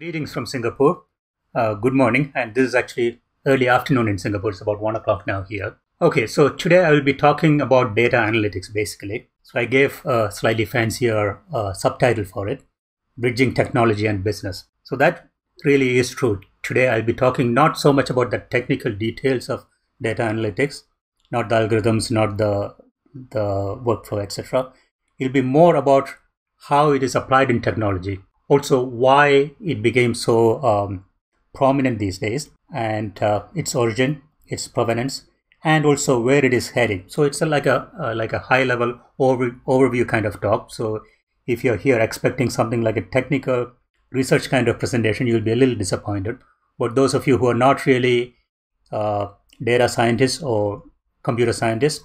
Greetings from Singapore. Uh, good morning, and this is actually early afternoon in Singapore. It's about one o'clock now here. Okay, so today I will be talking about data analytics basically. So I gave a slightly fancier uh, subtitle for it Bridging Technology and Business. So that really is true. Today I'll be talking not so much about the technical details of data analytics, not the algorithms, not the, the workflow, etc. It'll be more about how it is applied in technology also why it became so um, prominent these days and uh, its origin, its provenance, and also where it is heading. So it's a, like a uh, like a high level over, overview kind of talk. So if you're here expecting something like a technical research kind of presentation, you'll be a little disappointed. But those of you who are not really uh, data scientists or computer scientists,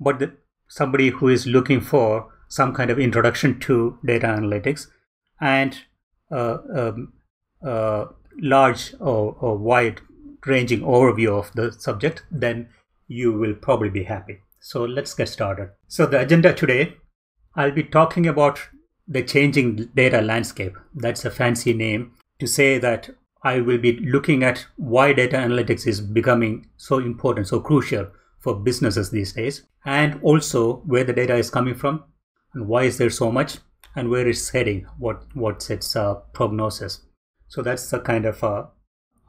but the, somebody who is looking for some kind of introduction to data analytics, and uh, um, uh, large or, or wide ranging overview of the subject, then you will probably be happy. So let's get started. So the agenda today, I'll be talking about the changing data landscape. That's a fancy name to say that I will be looking at why data analytics is becoming so important, so crucial for businesses these days, and also where the data is coming from and why is there so much and where it's heading, what what's its uh, prognosis. So that's the kind of uh,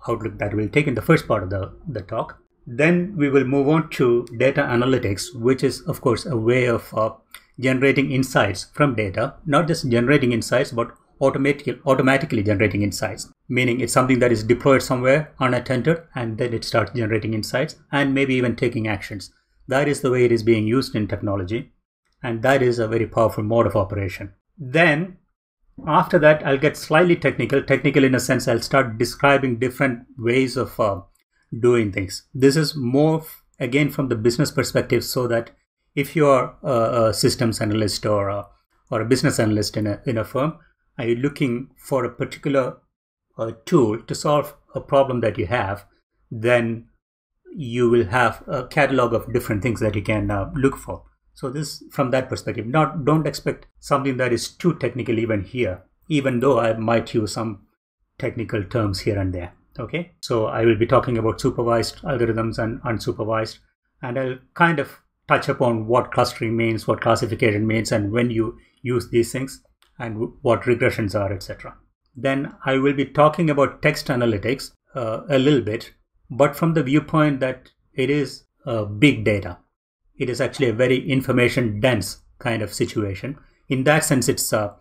outlook that we'll take in the first part of the, the talk. Then we will move on to data analytics, which is, of course, a way of uh, generating insights from data, not just generating insights, but automatically, automatically generating insights, meaning it's something that is deployed somewhere unattended and then it starts generating insights and maybe even taking actions. That is the way it is being used in technology, and that is a very powerful mode of operation. Then after that, I'll get slightly technical. Technical in a sense, I'll start describing different ways of uh, doing things. This is more again from the business perspective, so that if you are a, a systems analyst or a, or a business analyst in a in a firm, are you looking for a particular uh, tool to solve a problem that you have, then you will have a catalog of different things that you can uh, look for. So this from that perspective, not don't expect something that is too technical even here, even though I might use some technical terms here and there. Okay, so I will be talking about supervised algorithms and unsupervised, and I'll kind of touch upon what clustering means, what classification means, and when you use these things, and what regressions are, etc. Then I will be talking about text analytics uh, a little bit, but from the viewpoint that it is uh, big data it is actually a very information dense kind of situation. In that sense, it's uh,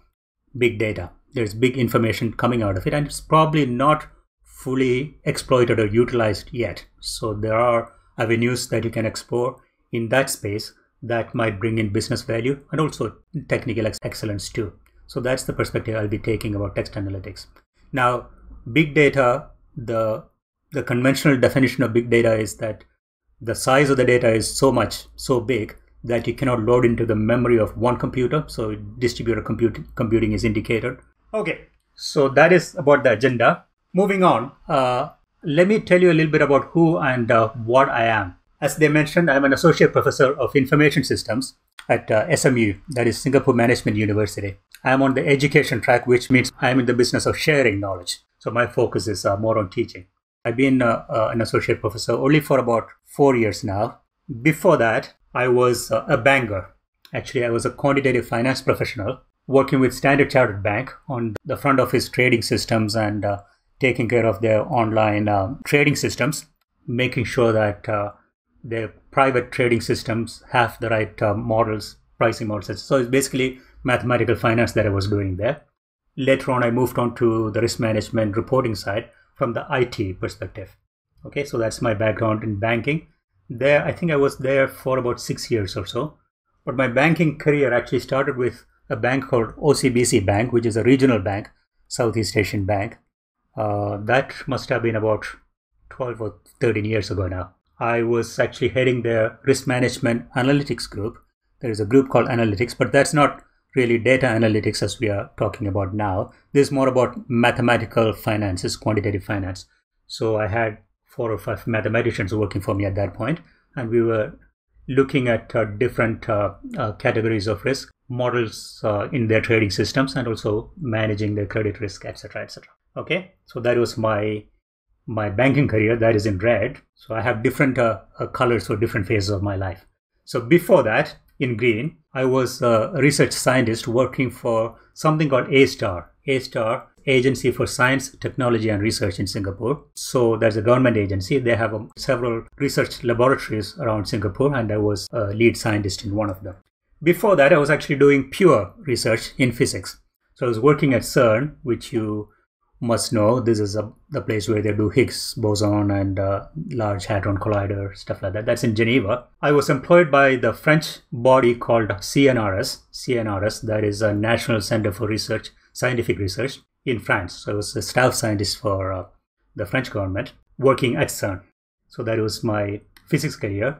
big data. There's big information coming out of it, and it's probably not fully exploited or utilized yet. So there are avenues that you can explore in that space that might bring in business value and also technical ex- excellence too. So that's the perspective I'll be taking about text analytics. Now, big data, the the conventional definition of big data is that the size of the data is so much, so big that you cannot load into the memory of one computer. So distributed compute, computing is indicated. Okay, so that is about the agenda. Moving on, uh, let me tell you a little bit about who and uh, what I am. As they mentioned, I'm an associate professor of information systems at uh, SMU, that is Singapore Management University. I'm on the education track, which means I'm in the business of sharing knowledge. So my focus is uh, more on teaching. I've been uh, uh, an associate professor only for about four years now. Before that, I was uh, a banker. Actually, I was a quantitative finance professional working with Standard Chartered Bank on the front office trading systems and uh, taking care of their online um, trading systems, making sure that uh, their private trading systems have the right uh, models, pricing models. So it's basically mathematical finance that I was doing there. Later on, I moved on to the risk management reporting side from the IT perspective. Okay, so that's my background in banking. There, I think I was there for about six years or so. But my banking career actually started with a bank called OCBC Bank, which is a regional bank, Southeast Asian bank. Uh, that must have been about 12 or 13 years ago now. I was actually heading their risk management analytics group. There is a group called analytics, but that's not really data analytics as we are talking about now. This is more about mathematical finances, quantitative finance. So I had four or five mathematicians working for me at that point, and we were looking at uh, different uh, uh, categories of risk, models uh, in their trading systems, and also managing their credit risk, etc., etc. Okay, so that was my my banking career. That is in red. So I have different uh, uh, colors for different phases of my life. So before that, in green, I was a research scientist working for something called A-STAR. A-STAR Agency for Science, Technology and Research in Singapore. So there's a government agency. They have um, several research laboratories around Singapore, and I was a lead scientist in one of them. Before that, I was actually doing pure research in physics. So I was working at CERN, which you must know. This is a, the place where they do Higgs boson and uh, Large Hadron Collider, stuff like that. That's in Geneva. I was employed by the French body called CNRS. CNRS, that is a National Center for Research, Scientific Research in France. So I was a staff scientist for uh, the French government working at CERN. So that was my physics career,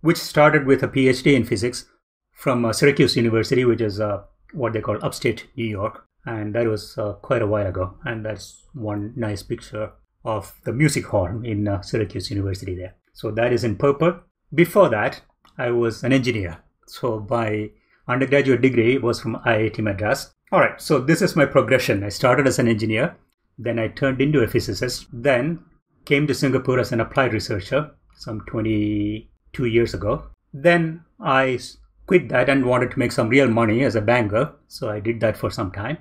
which started with a PhD in physics from uh, Syracuse University, which is uh, what they call upstate New York. And that was uh, quite a while ago. And that's one nice picture of the music hall in uh, Syracuse University there. So that is in purple. Before that, I was an engineer. So my undergraduate degree was from IIT Madras. All right, so this is my progression. I started as an engineer, then I turned into a physicist, then came to Singapore as an applied researcher some 22 years ago. Then I quit that and wanted to make some real money as a banker. So I did that for some time.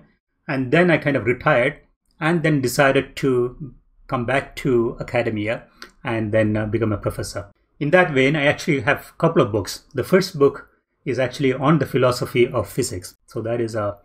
And then I kind of retired and then decided to come back to academia and then uh, become a professor. In that vein, I actually have a couple of books. The first book is actually on the philosophy of physics. So that is a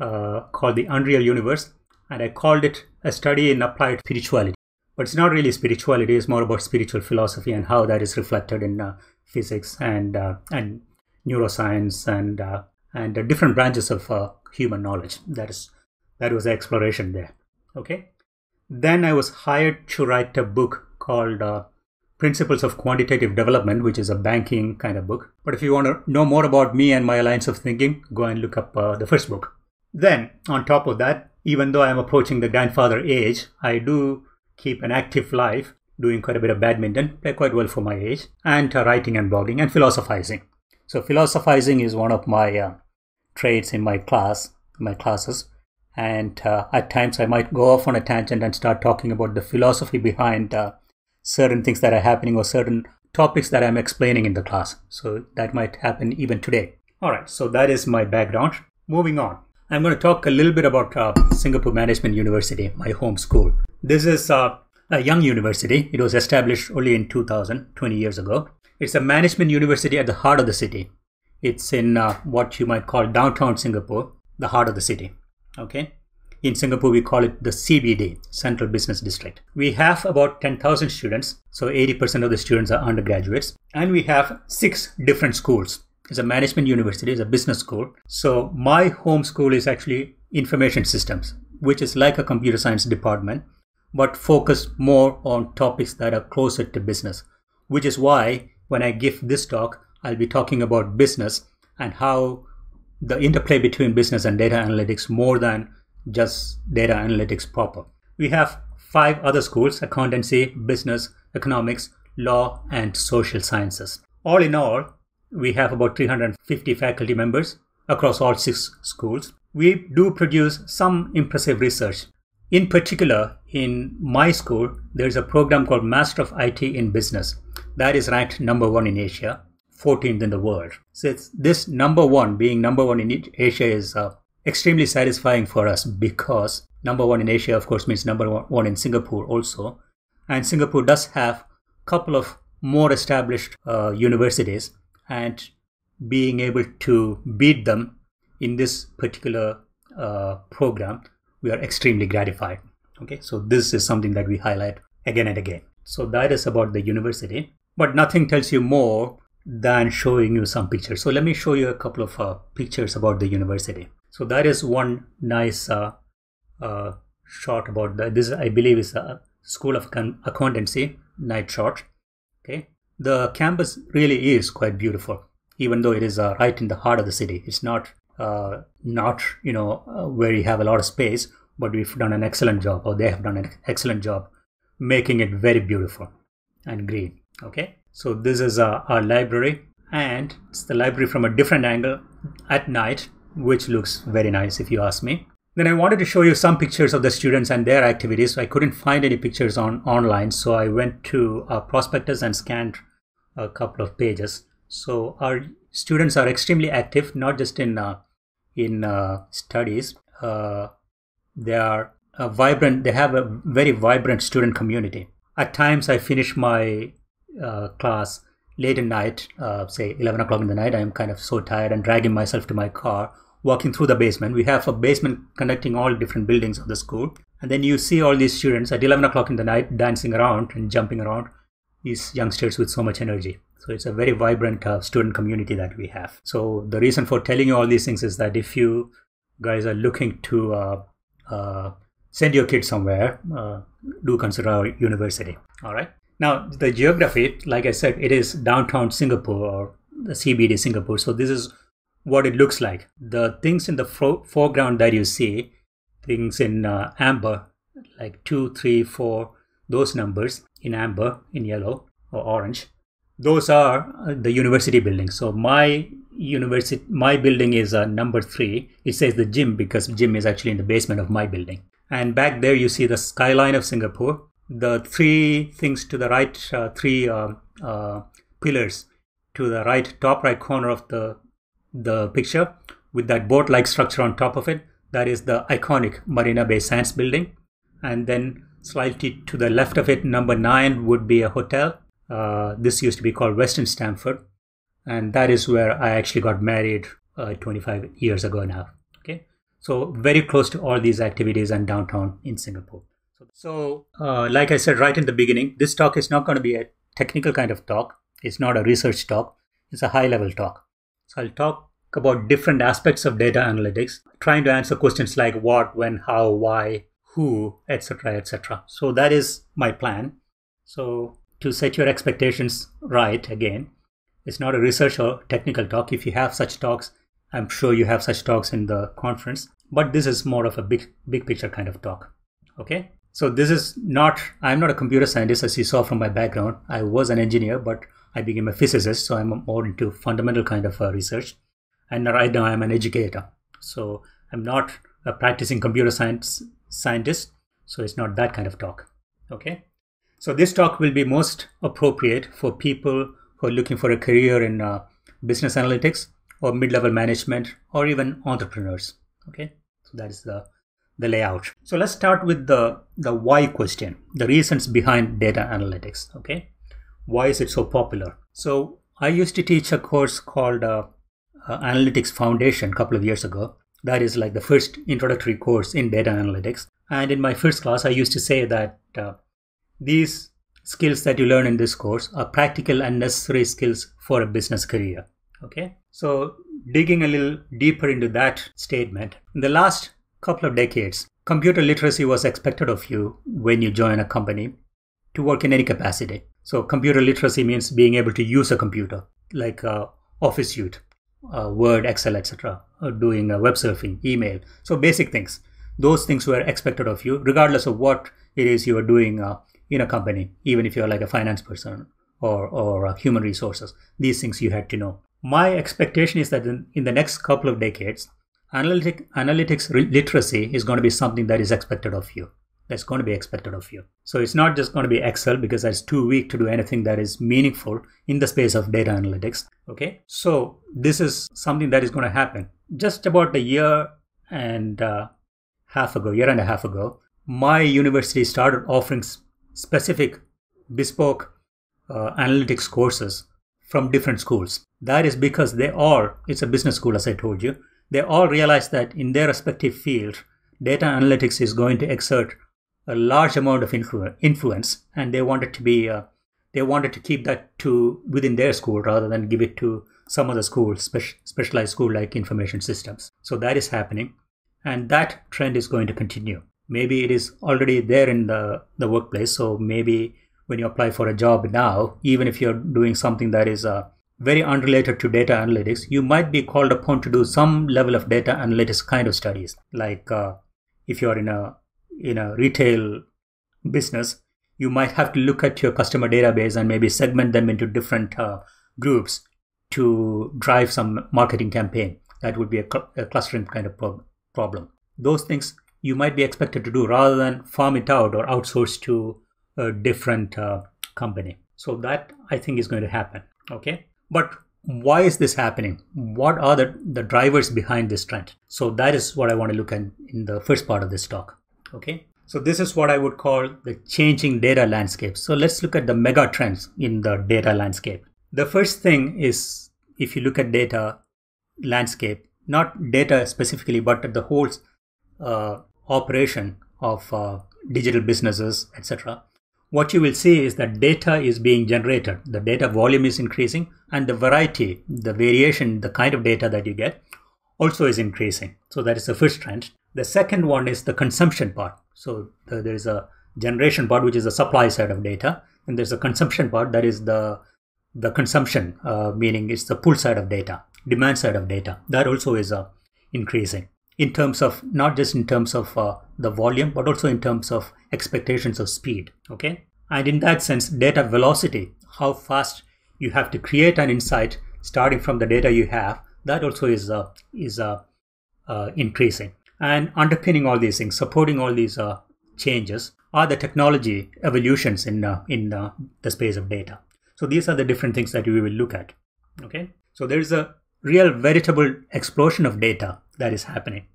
uh, called the Unreal Universe, and I called it a study in applied spirituality. But it's not really spirituality; it's more about spiritual philosophy and how that is reflected in uh, physics and uh, and neuroscience and uh, and different branches of uh, human knowledge. That is that was the exploration there. Okay. Then I was hired to write a book called uh, Principles of Quantitative Development, which is a banking kind of book. But if you want to know more about me and my lines of thinking, go and look up uh, the first book. Then, on top of that, even though I'm approaching the grandfather age, I do keep an active life, doing quite a bit of badminton, play quite well for my age, and uh, writing and blogging and philosophizing. So, philosophizing is one of my uh, traits in my class, my classes. And uh, at times I might go off on a tangent and start talking about the philosophy behind uh, certain things that are happening or certain topics that I'm explaining in the class. So that might happen even today. All right, so that is my background. Moving on, I'm going to talk a little bit about uh, Singapore Management University, my home school. This is uh, a young university. It was established only in 2000, 20 years ago. It's a management university at the heart of the city. It's in uh, what you might call downtown Singapore, the heart of the city. Okay. In Singapore, we call it the CBD, Central Business District. We have about 10,000 students, so 80% of the students are undergraduates, and we have six different schools. It's a management university, it's a business school. So my home school is actually information systems, which is like a computer science department, but focused more on topics that are closer to business, which is why when I give this talk, I'll be talking about business and how the interplay between business and data analytics more than just data analytics proper. We have five other schools accountancy, business, economics, law, and social sciences. All in all, we have about 350 faculty members across all six schools. We do produce some impressive research. In particular, in my school, there is a program called Master of IT in Business that is ranked number one in Asia, 14th in the world. So this number one, being number one in Asia, is uh, extremely satisfying for us because number one in Asia, of course, means number one in Singapore also. And Singapore does have a couple of more established uh, universities, and being able to beat them in this particular uh, program, we are extremely gratified. Okay, so this is something that we highlight again and again. So that is about the university, but nothing tells you more than showing you some pictures. So let me show you a couple of uh, pictures about the university. So that is one nice uh, uh, shot about the, this. I believe is a School of Accountancy night shot. Okay, the campus really is quite beautiful, even though it is uh, right in the heart of the city. It's not uh, not you know uh, where you have a lot of space, but we've done an excellent job, or they have done an excellent job, making it very beautiful and green. Okay. So this is uh, our library and it's the library from a different angle at night, which looks very nice if you ask me. Then I wanted to show you some pictures of the students and their activities. I couldn't find any pictures on online, so I went to our prospectus and scanned a couple of pages. So our students are extremely active, not just in uh, in uh, studies. Uh, they are vibrant. They have a very vibrant student community. At times, I finish my uh, class late at night, uh, say 11 o'clock in the night. I'm kind of so tired and dragging myself to my car walking through the basement. We have a basement connecting all different buildings of the school. And then you see all these students at 11 o'clock in the night dancing around and jumping around, these youngsters with so much energy. So it's a very vibrant uh, student community that we have. So the reason for telling you all these things is that if you guys are looking to uh, uh, send your kids somewhere, uh, do consider our university. All right. Now the geography, like I said, it is downtown Singapore or the CBD Singapore. So this is what it looks like. The things in the foreground that you see, things in uh, amber, like two, three, four, those numbers in amber, in yellow or orange, those are uh, the university buildings. So my university, my building is uh, number three. It says the gym because gym is actually in the basement of my building. And back there you see the skyline of Singapore. The three things to the right, uh, three uh, uh, pillars to the right, top right corner of the the picture with that boat-like structure on top of it. That is the iconic Marina Bay Sands building. And then slightly to the left of it, number nine would be a hotel. Uh, this used to be called Westin Stamford. And that is where I actually got married uh, 25 years ago now. Okay. So very close to all these activities and downtown in Singapore. So, uh, like I said right in the beginning, this talk is not going to be a technical kind of talk. It's not a research talk. It's a high level talk. So I'll talk about different aspects of data analytics, trying to answer questions like what, when, how, why, who, etc., etc. So that is my plan. So to set your expectations right again, it's not a research or technical talk. If you have such talks, I'm sure you have such talks in the conference, but this is more of a big big picture kind of talk. Okay? So this is not I'm not a computer scientist as you saw from my background. I was an engineer, but I became a physicist, so I'm more into fundamental kind of uh, research. And right now I'm an educator, so I'm not a practicing computer science scientist. So it's not that kind of talk. Okay. So this talk will be most appropriate for people who are looking for a career in uh, business analytics or mid-level management or even entrepreneurs. Okay. So that is the the layout. So let's start with the the why question, the reasons behind data analytics. Okay why is it so popular? So I used to teach a course called uh, uh, Analytics Foundation a couple of years ago. That is like the first introductory course in data analytics. And in my first class, I used to say that uh, these skills that you learn in this course are practical and necessary skills for a business career. Okay. So digging a little deeper into that statement, in the last couple of decades, computer literacy was expected of you when you join a company to work in any capacity. So computer literacy means being able to use a computer, like uh, Office Suite, uh, Word, Excel, etc., doing uh, web surfing, email. So basic things. Those things were expected of you, regardless of what it is you are doing uh, in a company, even if you're like a finance person or, or uh, human resources. These things you had to know. My expectation is that in, in the next couple of decades, analytic, analytics literacy is going to be something that is expected of you that's going to be expected of you. So it's not just going to be Excel because that's too weak to do anything that is meaningful in the space of data analytics. Okay. So this is something that is going to happen. Just about a year and uh, half ago, year and a half ago, my university started offering specific bespoke uh, analytics courses from different schools. That is because they are it's a business school as I told you, they all realize that in their respective field, data analytics is going to exert a large amount of influ- influence, and they wanted to be uh, they wanted to keep that to within their school rather than give it to some other school, spe- specialized school like information systems. So that is happening, and that trend is going to continue. Maybe it is already there in the the workplace. So maybe when you apply for a job now, even if you're doing something that is uh, very unrelated to data analytics, you might be called upon to do some level of data analytics kind of studies, like uh, if you're in a in a retail business, you might have to look at your customer database and maybe segment them into different uh, groups to drive some marketing campaign. That would be a, cl- a clustering kind of pro- problem. those things you might be expected to do rather than farm it out or outsource to a different uh, company. So that I think is going to happen. Okay. But why is this happening? What are the, the drivers behind this trend? So that is what I want to look at in the first part of this talk. Okay. So this is what I would call the changing data landscape. So let's look at the mega trends in the data landscape. The first thing is if you look at data landscape, not data specifically, but the whole uh, operation of uh, digital businesses, etc what you will see is that data is being generated. The data volume is increasing and the variety, the variation, the kind of data that you get also is increasing. So that is the first trend. The second one is the consumption part. So the, there is a generation part, which is the supply side of data. And there's a consumption part that is the the consumption, uh, meaning it's the pull side of data, demand side of data. That also is uh, increasing in terms of not just in terms of uh, the volume but also in terms of expectations of speed okay? And in that sense data velocity how fast you have to create an insight starting from the data you have that also is uh, is uh, uh, increasing. And underpinning all these things supporting all these uh, changes are the technology evolutions in uh, in uh, the space of data. So these are the different things that we will look at okay? So there is a real veritable explosion of data that is happening.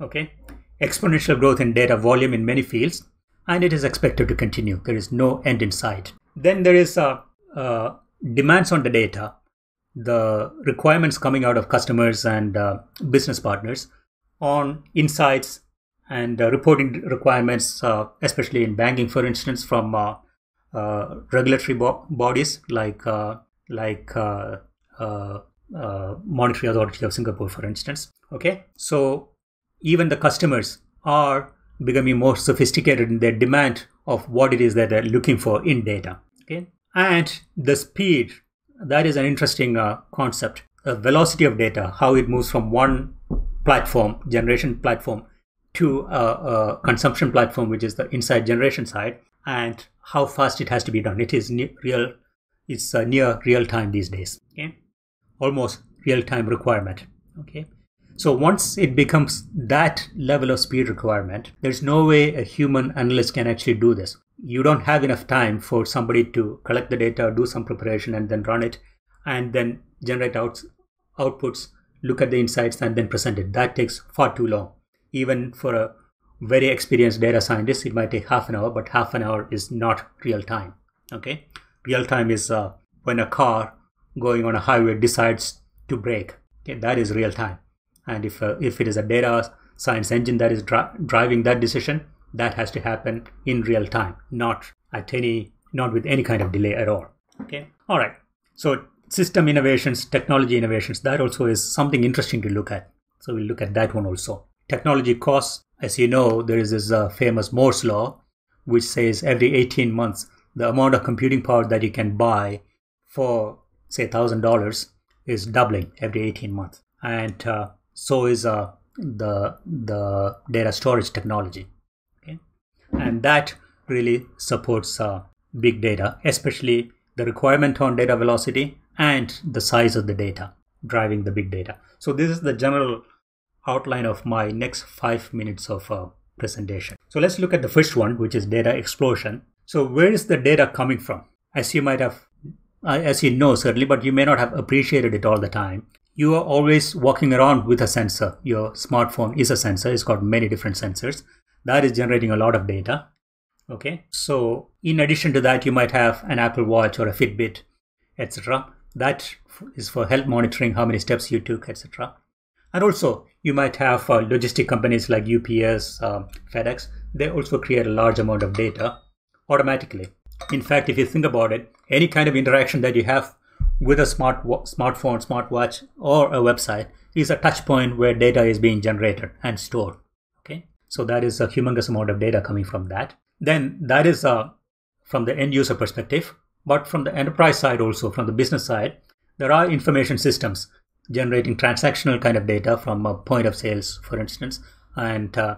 Okay, exponential growth in data volume in many fields, and it is expected to continue. There is no end in sight. Then there is uh, uh, demands on the data, the requirements coming out of customers and uh, business partners on insights and uh, reporting requirements, uh, especially in banking, for instance, from uh, regulatory bo- bodies like like monetary authority of Singapore, for instance. Okay, so even the customers are becoming more sophisticated in their demand of what it is that they're looking for in data. Okay, and the speed that is an interesting uh, concept. The velocity of data, how it moves from one platform, generation platform, to a, a consumption platform, which is the inside generation side, and how fast it has to be done. It is ne- real. It's uh, near real time these days. Okay almost real-time requirement okay so once it becomes that level of speed requirement there's no way a human analyst can actually do this you don't have enough time for somebody to collect the data do some preparation and then run it and then generate out, outputs look at the insights and then present it that takes far too long even for a very experienced data scientist it might take half an hour but half an hour is not real time okay real time is uh, when a car going on a highway decides to brake. Okay, that is real time. And if, uh, if it is a data science engine that is dri- driving that decision, that has to happen in real time, not at any, not with any kind of delay at all. Okay. All right. So system innovations, technology innovations, that also is something interesting to look at. So we'll look at that one also. Technology costs, as you know, there is this uh, famous Moore's law, which says every 18 months, the amount of computing power that you can buy for say thousand dollars is doubling every 18 months and uh, so is uh, the the data storage technology okay? And that really supports uh, big data especially the requirement on data velocity and the size of the data driving the big data. So this is the general outline of my next five minutes of uh, presentation. So let's look at the first one which is data explosion. So where is the data coming from? As you might have as you know certainly, but you may not have appreciated it all the time. You are always walking around with a sensor. Your smartphone is a sensor. It's got many different sensors. That is generating a lot of data. Okay. So in addition to that, you might have an Apple Watch or a Fitbit, etc. That is for health monitoring, how many steps you took, etc. And also, you might have uh, logistic companies like UPS, uh, FedEx. They also create a large amount of data automatically. In fact, if you think about it, any kind of interaction that you have with a smart smartphone, smartwatch, or a website is a touch point where data is being generated and stored. Okay, so that is a humongous amount of data coming from that. Then that is uh, from the end user perspective, but from the enterprise side also, from the business side, there are information systems generating transactional kind of data from a point of sales, for instance, and uh,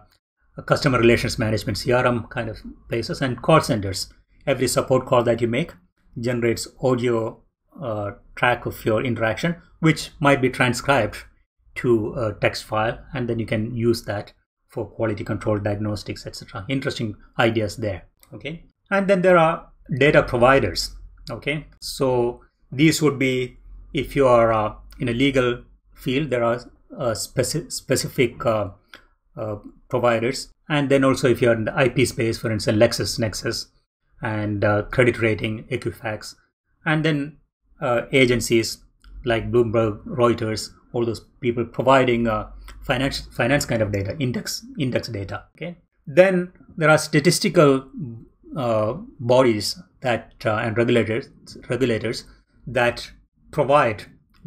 customer relations management CRM kind of places, and call centers. Every support call that you make generates audio uh, track of your interaction, which might be transcribed to a text file, and then you can use that for quality control diagnostics etc interesting ideas there okay? And then there are data providers okay? So these would be if you are uh, in a legal field there are uh, speci- specific uh, uh providers. And then also if you're in the ip space for instance lexisnexis and uh, credit rating equifax. And then uh, agencies like bloomberg reuters all those people providing finance finance kind of data index index data okay then there are statistical uh, bodies that uh, and regulators regulators that provide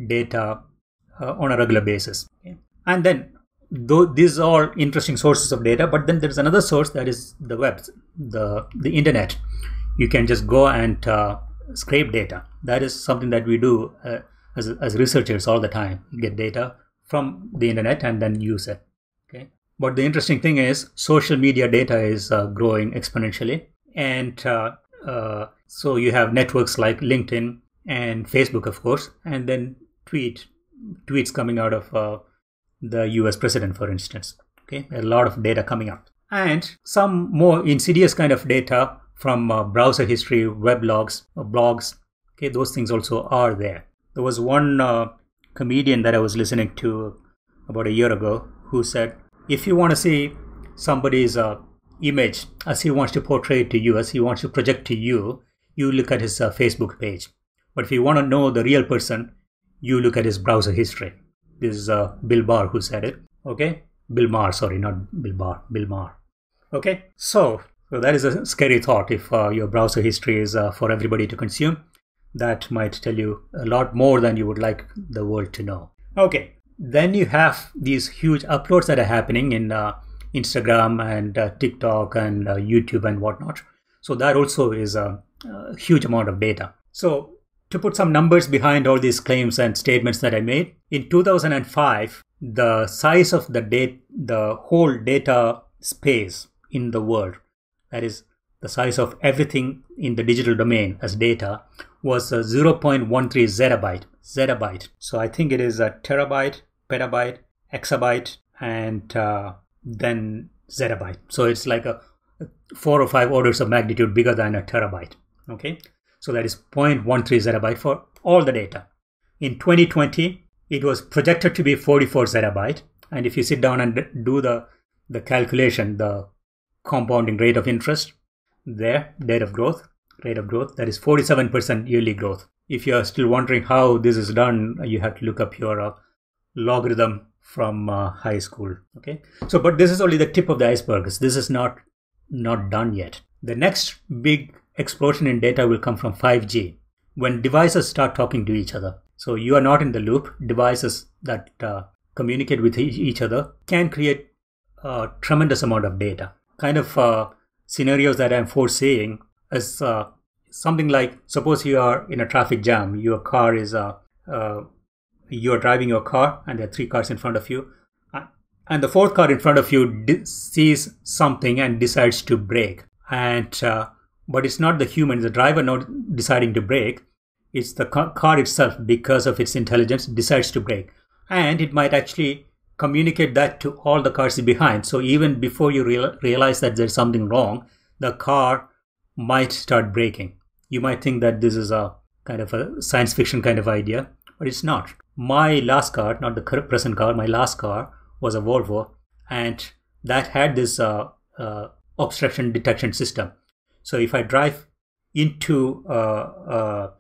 data uh, on a regular basis okay? and then though these are all interesting sources of data but then there's another source that is the web the the internet you can just go and uh, scrape data. That is something that we do uh, as, as researchers all the time. Get data from the internet and then use it okay? But the interesting thing is social media data is uh, growing exponentially. And uh, uh, so you have networks like linkedin and facebook of course and then tweet tweets coming out of uh, the us president for instance okay? A lot of data coming up and some more insidious kind of data from uh, browser history web logs uh, blogs okay those things also are there there was one uh, comedian that i was listening to about a year ago who said if you want to see somebody's uh, image as he wants to portray to you, as he wants to project to you, you look at his uh, Facebook page. But if you want to know the real person, you look at his browser history. This is uh, Bill Barr who said it. Okay, Bill Maher, sorry, not Bill Barr, Bill Maher. Okay, so so that is a scary thought. If uh, your browser history is uh, for everybody to consume, that might tell you a lot more than you would like the world to know. Okay, then you have these huge uploads that are happening in uh, Instagram and uh, TikTok and uh, YouTube and whatnot. So that also is a, a, huge amount of data. So to put some numbers behind all these claims and statements that I made, in 2005, the size of the data, the whole data space in the world, that is the size of everything in the digital domain as data, was 0.13 zettabyte. Zettabyte. So I think it is a terabyte, petabyte, exabyte, and uh, than zettabyte. So it's like a four or five orders of magnitude bigger than a terabyte. Okay, so that is 0.13 zettabyte for all the data. In 2020, it was projected to be 44 zettabyte, and if you sit down and do the the calculation, the compounding rate of interest, there, rate of growth, rate of growth, that is 47% yearly growth. If you are still wondering how this is done, you have to look up your uh, logarithm from uh, high school okay? So but this is only the tip of the iceberg. This is not not done yet. The next big explosion in data will come from 5g when devices start talking to each other. So you are not in the loop. Devices that uh, communicate with each other can create a tremendous amount of data kind of uh, scenarios that i'm foreseeing is uh, something like suppose you are in a traffic jam your car is uh, uh, you're driving your car and there are three cars in front of you and the fourth car in front of you sees something and decides to brake. And uh, but it's not the human the driver not deciding to brake it's the car itself because of its intelligence decides to brake. And it might actually communicate that to all the cars behind so even before you real realize that there's something wrong the car might start braking you might think that this is a kind of a science fiction kind of idea but it's not my last car, not the present car, my last car was a Volvo, and that had this uh, uh, obstruction detection system. So if I drive into uh, uh,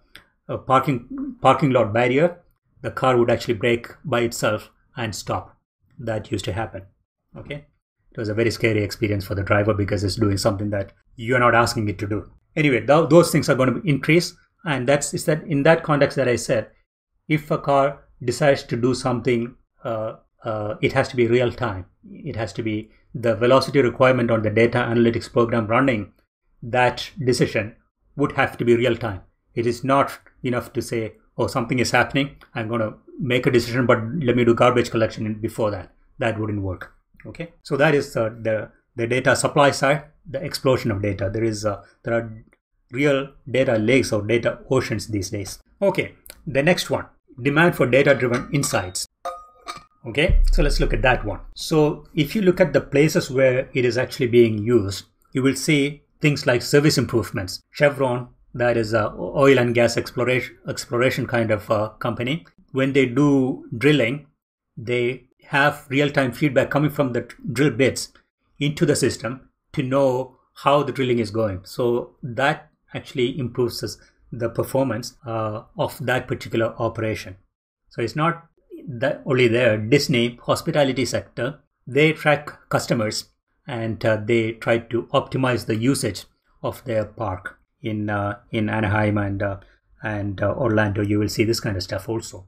a parking parking lot barrier, the car would actually brake by itself and stop. That used to happen. Okay, it was a very scary experience for the driver because it's doing something that you are not asking it to do. Anyway, th- those things are going to increase, and that's is that in that context that I said if a car decides to do something, uh, uh, it has to be real time. It has to be the velocity requirement on the data analytics program running that decision would have to be real time. It is not enough to say, oh, something is happening. I'm going to make a decision, but let me do garbage collection before that. That wouldn't work. Okay. So that is uh, the, the data supply side, the explosion of data. There is, uh, there are real data lakes or data oceans these days. Okay. The next one, demand for data driven insights. Okay, so let's look at that one. So if you look at the places where it is actually being used, you will see things like service improvements. Chevron, that is a oil and gas exploration exploration kind of uh, company. When they do drilling, they have real-time feedback coming from the drill bits into the system to know how the drilling is going. So that actually improves the performance uh, of that particular operation. So it's not that only there. Disney hospitality sector they track customers and uh, they try to optimize the usage of their park in uh, in Anaheim and uh, and uh, Orlando. You will see this kind of stuff also.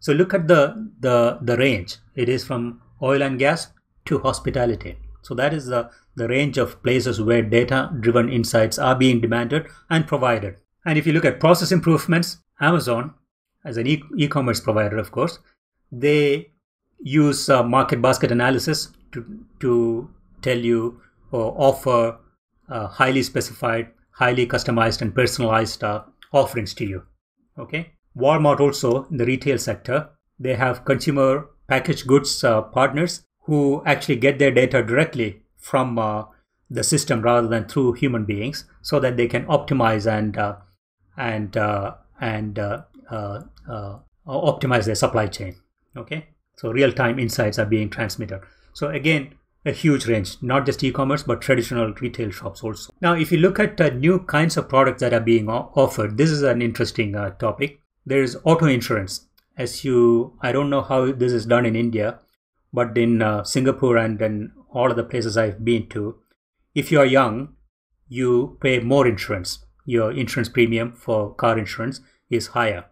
So look at the the the range. It is from oil and gas to hospitality. So that is the the range of places where data driven insights are being demanded and provided. And if you look at process improvements, Amazon, as an e commerce provider, of course, they use uh, market basket analysis to, to tell you or offer uh, highly specified, highly customized, and personalized uh, offerings to you. Okay. Walmart also in the retail sector, they have consumer packaged goods uh, partners who actually get their data directly from uh, the system rather than through human beings so that they can optimize and uh, and uh, and uh, optimize their supply chain okay so real-time insights are being transmitted so again a huge range not just e-commerce but traditional retail shops also now if you look at new kinds of products that are being offered this is an interesting uh, topic there is auto insurance as you i don't know how this is done in india but in uh, singapore and in all of the places I've been to, if you are young, you pay more insurance. Your insurance premium for car insurance is higher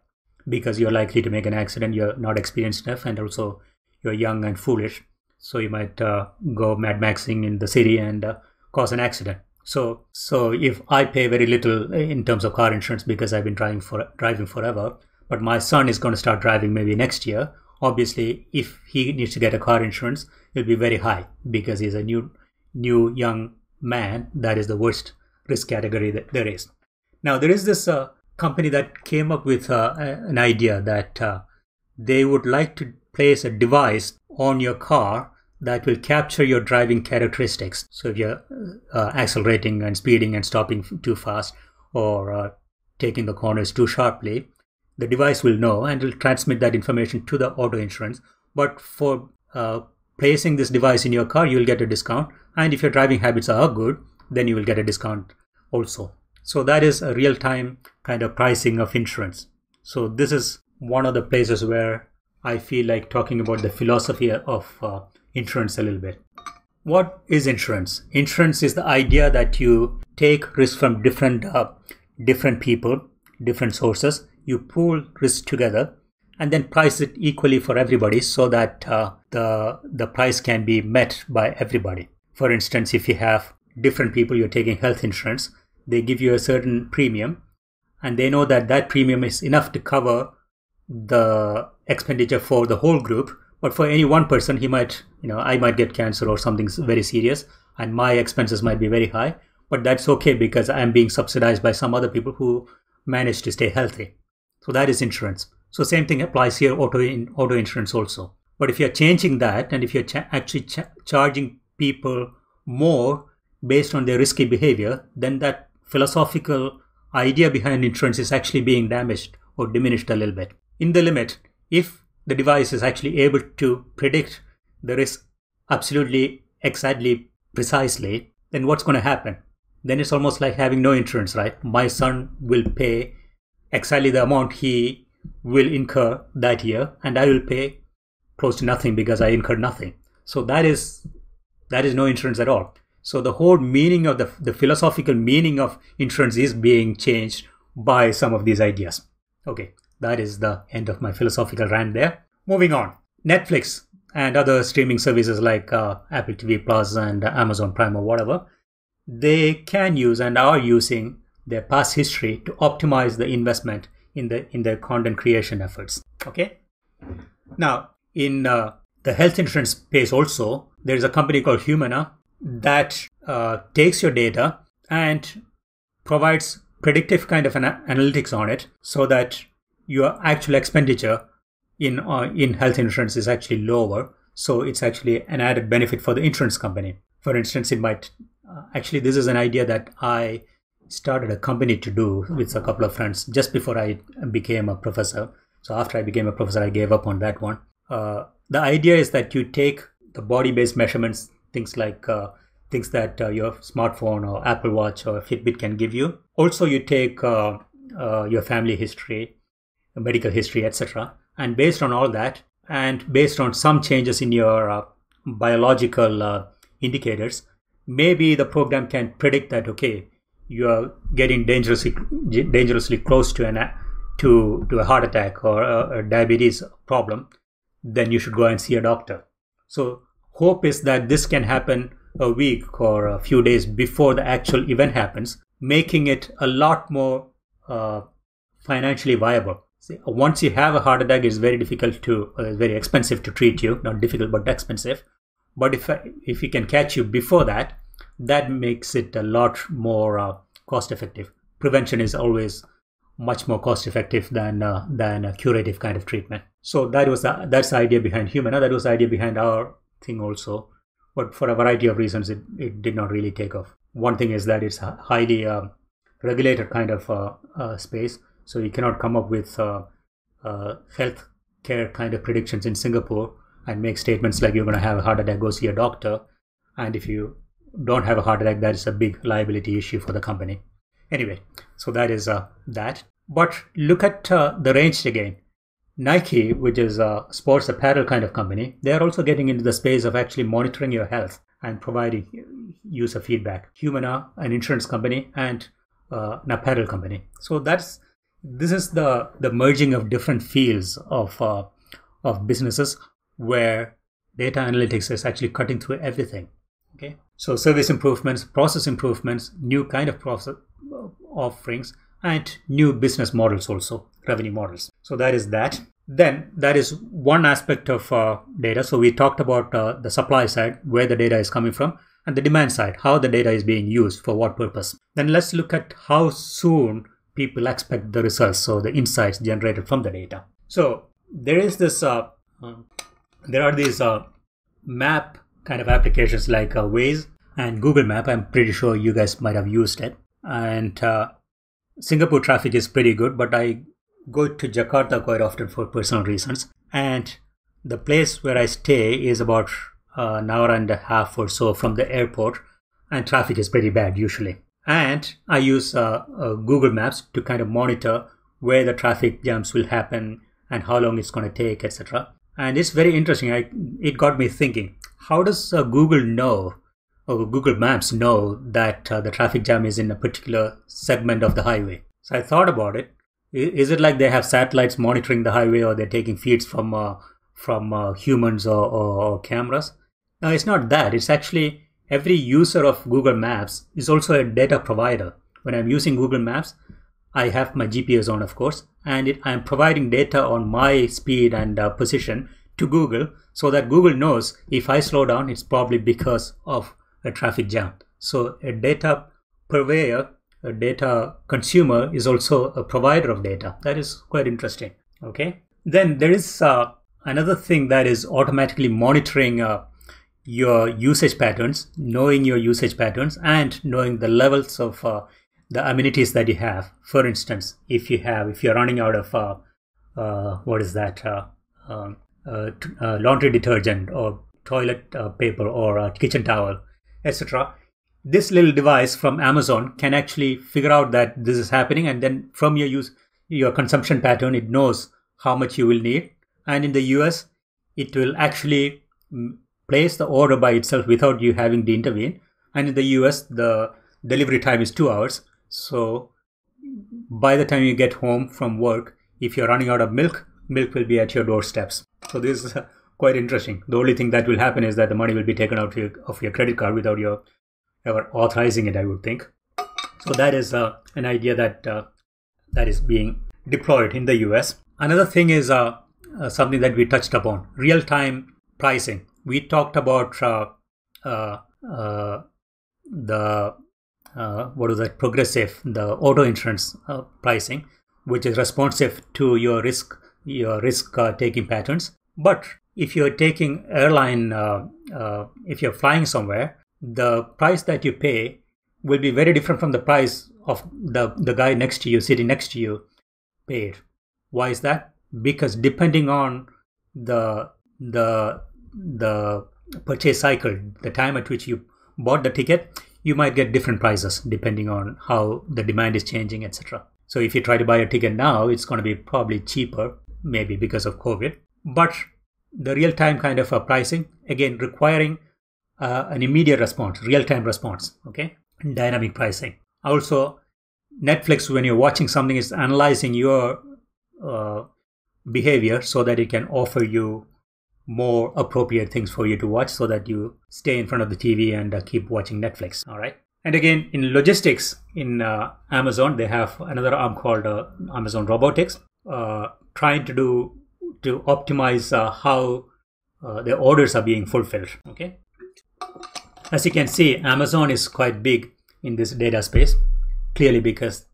because you're likely to make an accident. You're not experienced enough, and also you're young and foolish. So you might uh, go mad maxing in the city and uh, cause an accident. So, so if I pay very little in terms of car insurance because I've been driving for driving forever, but my son is going to start driving maybe next year. Obviously, if he needs to get a car insurance, it will be very high because he's a new new young man that is the worst risk category that there is now there is this uh, company that came up with uh, an idea that uh, they would like to place a device on your car that will capture your driving characteristics so if you're uh, accelerating and speeding and stopping too fast or uh, taking the corners too sharply the device will know and will transmit that information to the auto insurance but for uh, placing this device in your car, you will get a discount. And if your driving habits are good, then you will get a discount also. So that is a real time kind of pricing of insurance. So this is one of the places where I feel like talking about the philosophy of uh, insurance a little bit. What is insurance? Insurance is the idea that you take risk from different uh, different people, different sources. You pool risk together and then price it equally for everybody so that uh, the the price can be met by everybody for instance if you have different people you're taking health insurance they give you a certain premium and they know that that premium is enough to cover the expenditure for the whole group but for any one person he might you know i might get cancer or something very serious and my expenses might be very high but that's okay because i'm being subsidized by some other people who manage to stay healthy so that is insurance so same thing applies here auto in auto insurance also. But if you're changing that and if you're cha- actually cha- charging people more based on their risky behavior, then that philosophical idea behind insurance is actually being damaged or diminished a little bit. In the limit, if the device is actually able to predict the risk absolutely exactly precisely, then what's going to happen? Then it's almost like having no insurance, right? My son will pay exactly the amount he will incur that year and I will pay close to nothing because I incurred nothing. So that is that is no insurance at all. So the whole meaning of the, the philosophical meaning of insurance is being changed by some of these ideas. Okay, that is the end of my philosophical rant there. Moving on. Netflix and other streaming services like uh, Apple TV Plus and Amazon Prime or whatever, they can use and are using their past history to optimize the investment in the in the content creation efforts okay now in uh, the health insurance space also there is a company called humana that uh, takes your data and provides predictive kind of an analytics on it so that your actual expenditure in uh, in health insurance is actually lower. So it's actually an added benefit for the insurance company. For instance, it might uh, actually this is an idea that I started a company to do with a couple of friends just before I became a professor. So after I became a professor, I gave up on that one. Uh, the idea is that you take the body-based measurements, things like uh, things that uh, your smartphone or Apple Watch or Fitbit can give you. Also, you take uh, uh, your family history, medical history, etc. And based on all that, and based on some changes in your uh, biological indicators, maybe the program can predict that okay, you are getting dangerously dangerously close to an to to a heart attack or a, a diabetes problem, then you should go and see a doctor. So hope is that this can happen a week or a few days before the actual event happens, making it a lot more uh, financially viable. See, once you have a heart attack, it's very difficult to, uh, very expensive to treat you. Not difficult, but expensive. But if if we can catch you before that, that makes it a lot more uh, cost effective. Prevention is always much more cost effective than uh, than a curative kind of treatment. So that was the, that's the idea behind Humana. That was the idea behind our thing also. But for a variety of reasons, it, it did not really take off. One thing is that it's highly uh, regulated kind of uh, uh, space, so you cannot come up with uh, health care kind of predictions in Singapore and make statements like you're going to have a heart attack, go see a doctor, and if you don't have a heart attack, that is a big liability issue for the company. Anyway, so that is uh, that. But look at uh, the range again. Nike, which is a sports apparel kind of company, they are also getting into the space of actually monitoring your health and providing user feedback. Humana, an insurance company, and uh, an apparel company. So that's this is the the merging of different fields of uh, of businesses where data analytics is actually cutting through everything. Okay, so service improvements, process improvements, new kind of process uh, offerings, and new business models also, revenue models. So that is that. Then that is one aspect of uh, data. So we talked about uh, the supply side, where the data is coming from, and the demand side, how the data is being used for what purpose. Then let's look at how soon people expect the results, so the insights generated from the data. So there is this, uh, uh, there are these uh, map kind of applications like uh, Waze and Google Map. I'm pretty sure you guys might have used it. And uh, Singapore traffic is pretty good, but I go to Jakarta quite often for personal reasons. And the place where I stay is about uh, an hour and a half or so from the airport, and traffic is pretty bad usually. And I use uh, uh, Google Maps to kind of monitor where the traffic jams will happen and how long it's going to take, etc. And it's very interesting. I, it got me thinking: How does uh, Google know, or Google Maps know that uh, the traffic jam is in a particular segment of the highway? So I thought about it. Is it like they have satellites monitoring the highway, or they're taking feeds from uh, from humans or, or, or cameras? No, it's not that. It's actually every user of Google Maps is also a data provider. When I'm using Google Maps, I have my GPS on, of course, and it, I'm providing data on my speed and uh, position to Google so that Google knows if I slow down, it's probably because of a traffic jam. So a data purveyor, a data consumer is also a provider of data. That is quite interesting. Okay. Then there is uh, another thing that is automatically monitoring uh, your usage patterns, knowing your usage patterns, and knowing the levels of uh, the amenities that you have. For instance, if you have, if you're running out of, uh, uh, what is that, uh, um, uh, uh, laundry detergent or toilet paper or kitchen towel, etc. This little device from Amazon can actually figure out that this is happening, and then from your use, your consumption pattern, it knows how much you will need. And in the US, it will actually mm, place the order by itself without you having to intervene. And in the US, the delivery time is two hours. So by the time you get home from work, if you're running out of milk, milk will be at your doorsteps. So this is quite interesting. The only thing that will happen is that the money will be taken out of your, credit card without your ever authorizing it, I would think. So that is uh, an idea that uh, that is being deployed in the US. Another thing is uh, uh, something that we touched upon: real-time pricing we talked about uh, uh, uh, the what is that progressive the auto insurance pricing which is responsive to your risk your risk taking patterns. But if you're taking airline, if you're flying somewhere, the price that you pay will be very different from the price of the, the guy next to you, sitting next to you, paid. Why is that? Because depending on the the the purchase cycle, the time at which you bought the ticket, you might get different prices depending on how the demand is changing, etc. So if you try to buy a ticket now, it's going to be probably cheaper, maybe because of COVID. But the real time kind of a pricing, again, requiring uh, an immediate response, real time response, okay? Dynamic pricing. Also, Netflix, when you're watching something, is analyzing your uh, behavior so that it can offer you more appropriate things for you to watch so that you stay in front of the TV and uh, keep watching Netflix. All right. And again, in logistics, in uh, Amazon, they have another arm called uh, Amazon Robotics, uh, trying to do to optimize uh, how uh, the orders are being fulfilled. Okay. As you can see, Amazon is quite big in this data space, clearly because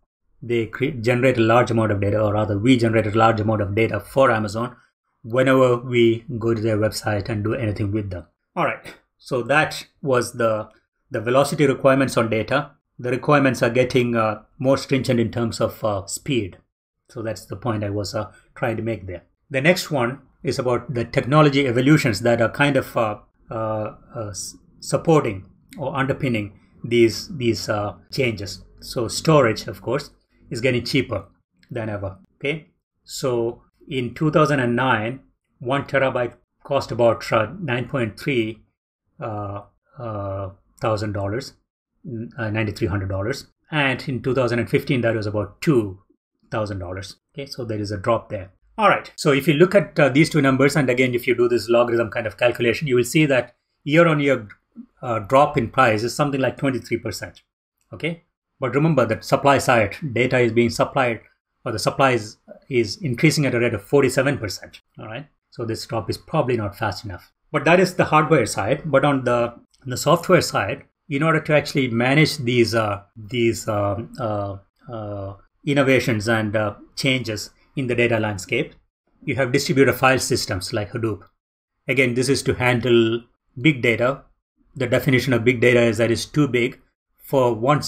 they generate a large amount of data, or rather, we generate a large amount of data for Amazon whenever we go to their website and do anything with them. All right. So that was the the velocity requirements on data. The requirements are getting uh, more stringent in terms of uh, speed. So that's the point I was uh, trying to make there. The next one is about the technology evolutions that are kind of uh, uh, uh, supporting or underpinning these these changes. So storage, of course, is getting cheaper than ever. Okay, so in 2009, one terabyte cost about 9.3 uh, uh, thousand dollars, uh, ninety three hundred dollars, and in 2015 that was about two thousand dollars. Okay, so there is a drop there. All right. So if you look at uh, these two numbers, and again, if you do this logarithm kind of calculation, you will see that year-on-year uh, drop in price is something like 23%. Okay. But remember that supply side data is being supplied or the supply is, is increasing at a rate of 47%. All right. So this drop is probably not fast enough. But that is the hardware side. But on the, on the software side, in order to actually manage these uh, these um, uh, uh, innovations and uh, changes in the data landscape, you have distributed file systems like Hadoop. Again, this is to handle big data. The definition of big data is that it's too big for one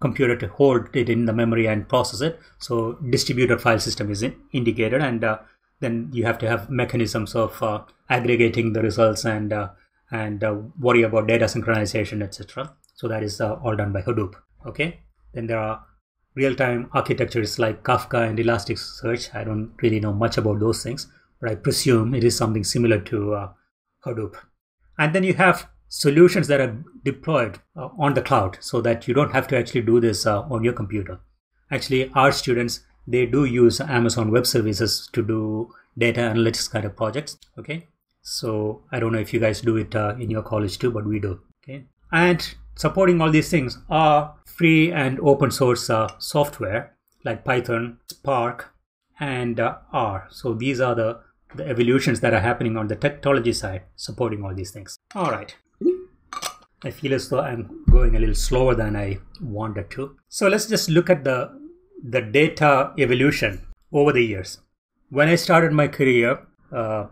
computer to hold it in the memory and process it. So distributed file system is indicated, and uh, then you have to have mechanisms of uh, aggregating the results and uh, and uh, worry about data synchronization, etc. So that is uh, all done by Hadoop. Okay. Then there are real-time architectures like Kafka and Elasticsearch. I don't really know much about those things, but I presume it is something similar to uh, Hadoop. And then you have solutions that are deployed uh, on the cloud so that you don't have to actually do this uh, on your computer. Actually, our students, they do use Amazon Web Services to do data analytics kind of projects. Okay. So I don't know if you guys do it uh, in your college too, but we do. Okay. And supporting all these things are free and open source uh, software like Python, Spark, and uh, R. So these are the, the evolutions that are happening on the technology side supporting all these things. All right. I feel as though I'm going a little slower than I wanted to. So let's just look at the, the data evolution over the years. When I started my career, uh,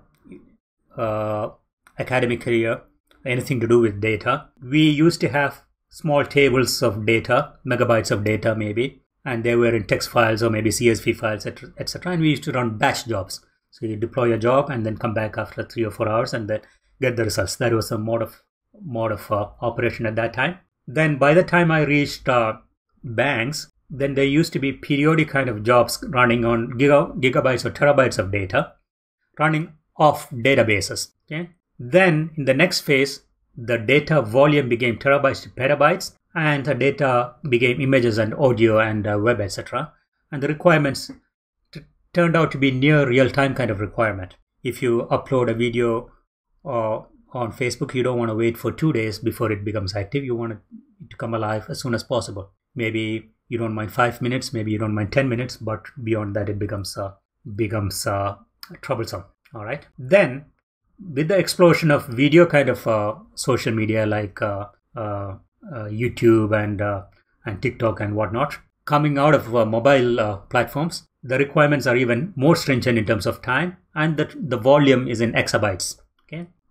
uh, academic career, anything to do with data, we used to have small tables of data, megabytes of data maybe, and they were in text files or maybe CSV files, etc. And we used to run batch jobs. So you deploy a job and then come back after three or four hours and then get the results. That was a mode of mode of uh, operation at that time. Then by the time I reached uh, banks, then there used to be periodic kind of jobs running on giga, gigabytes or terabytes of data, running off databases. Okay. Then in the next phase, the data volume became terabytes to petabytes, and the data became images and audio and uh, web, etc. And the requirements t- turned out to be near real-time kind of requirement. If you upload a video or on Facebook, you don't want to wait for two days before it becomes active. You want it to come alive as soon as possible. Maybe you don't mind five minutes, maybe you don't mind 10 minutes, but beyond that, it becomes uh, becomes uh, troublesome. All right. Then, with the explosion of video kind of uh, social media like uh, uh, uh, YouTube and and TikTok and whatnot, coming out of mobile platforms, the requirements are even more stringent in terms of time and the, the volume is in exabytes.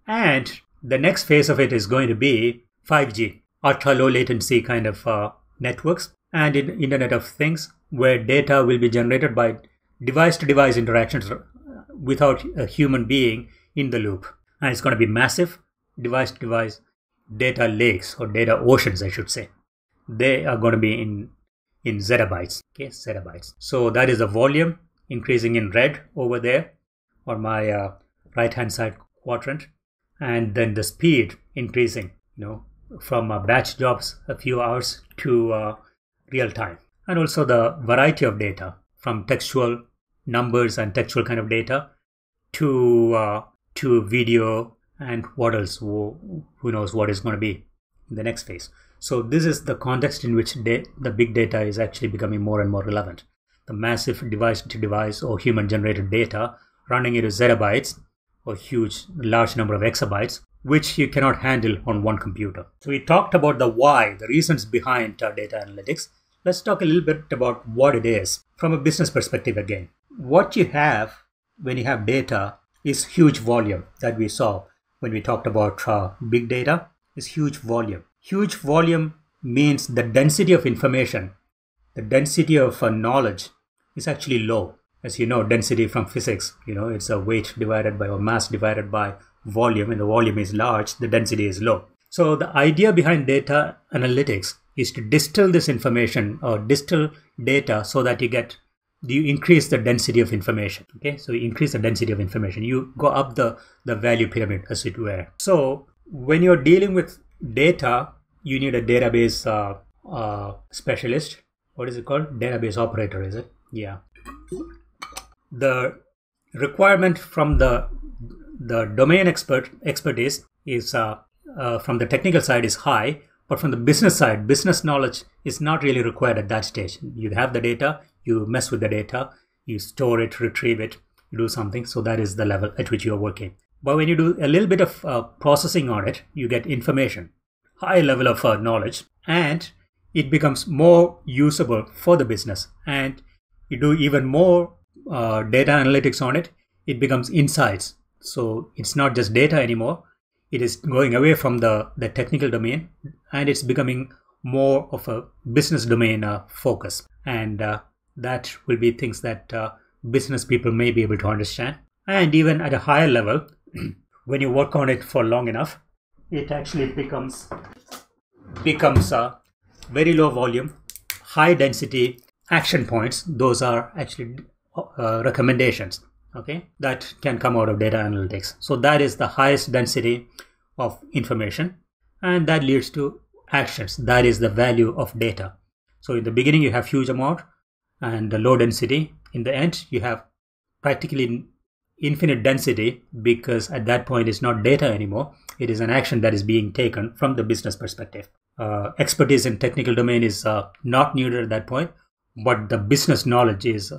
And the next phase of it is going to be 5G, ultra low latency kind of uh, networks and in Internet of Things where data will be generated by device to device interactions without a human being in the loop. And it's going to be massive device to device data lakes or data oceans, I should say. They are going to be in in zettabytes. Okay, zettabytes. So that is the volume increasing in red over there on my uh, right hand side quadrant, and then the speed increasing. You know, from uh, batch jobs a few hours to uh, real time, and also the variety of data from textual numbers and textual kind of data to uh, to video and what else who, who knows what is going to be in the next phase so this is the context in which the big data is actually becoming more and more relevant the massive device to device or human generated data running into zettabytes or huge large number of exabytes which you cannot handle on one computer so we talked about the why the reasons behind uh, data analytics let's talk a little bit about what it is from a business perspective again what you have when you have data is huge volume that we saw when we talked about uh, big data is huge volume. Huge volume means the density of information, the density of uh, knowledge is actually low. As you know, density from physics, you know, it's a weight divided by or mass divided by volume, and the volume is large, the density is low. So the idea behind data analytics is to distill this information or distill data so that you get you increase the density of information okay? So you increase the density of information. You go up the the value pyramid as it were. So when you're dealing with data you need a database uh, uh, specialist. What is it called? Database operator is it? Yeah the requirement from the the domain expert expertise is uh, uh, from the technical side is high but from the business side business knowledge is not really required at that stage you have the data you mess with the data, you store it, retrieve it, you do something. So that is the level at which you're working. But when you do a little bit of uh, processing on it, you get information, high level of uh, knowledge, and it becomes more usable for the business. And you do even more uh, data analytics on it, it becomes insights. So it's not just data anymore. It is going away from the, the technical domain and it's becoming more of a business domain uh, focus. And uh, that will be things that uh, business people may be able to understand. And even at a higher level, when you work on it for long enough, it actually becomes becomes a very low volume, high density action points. Those are actually uh, recommendations. Okay, that can come out of data analytics. So that is the highest density of information, and that leads to actions. That is the value of data. So in the beginning, you have huge amount and the low density. In the end, you have practically infinite density because at that point it's not data anymore. It is an action that is being taken from the business perspective. Uh, expertise in technical domain is uh, not needed at that point, but the business knowledge is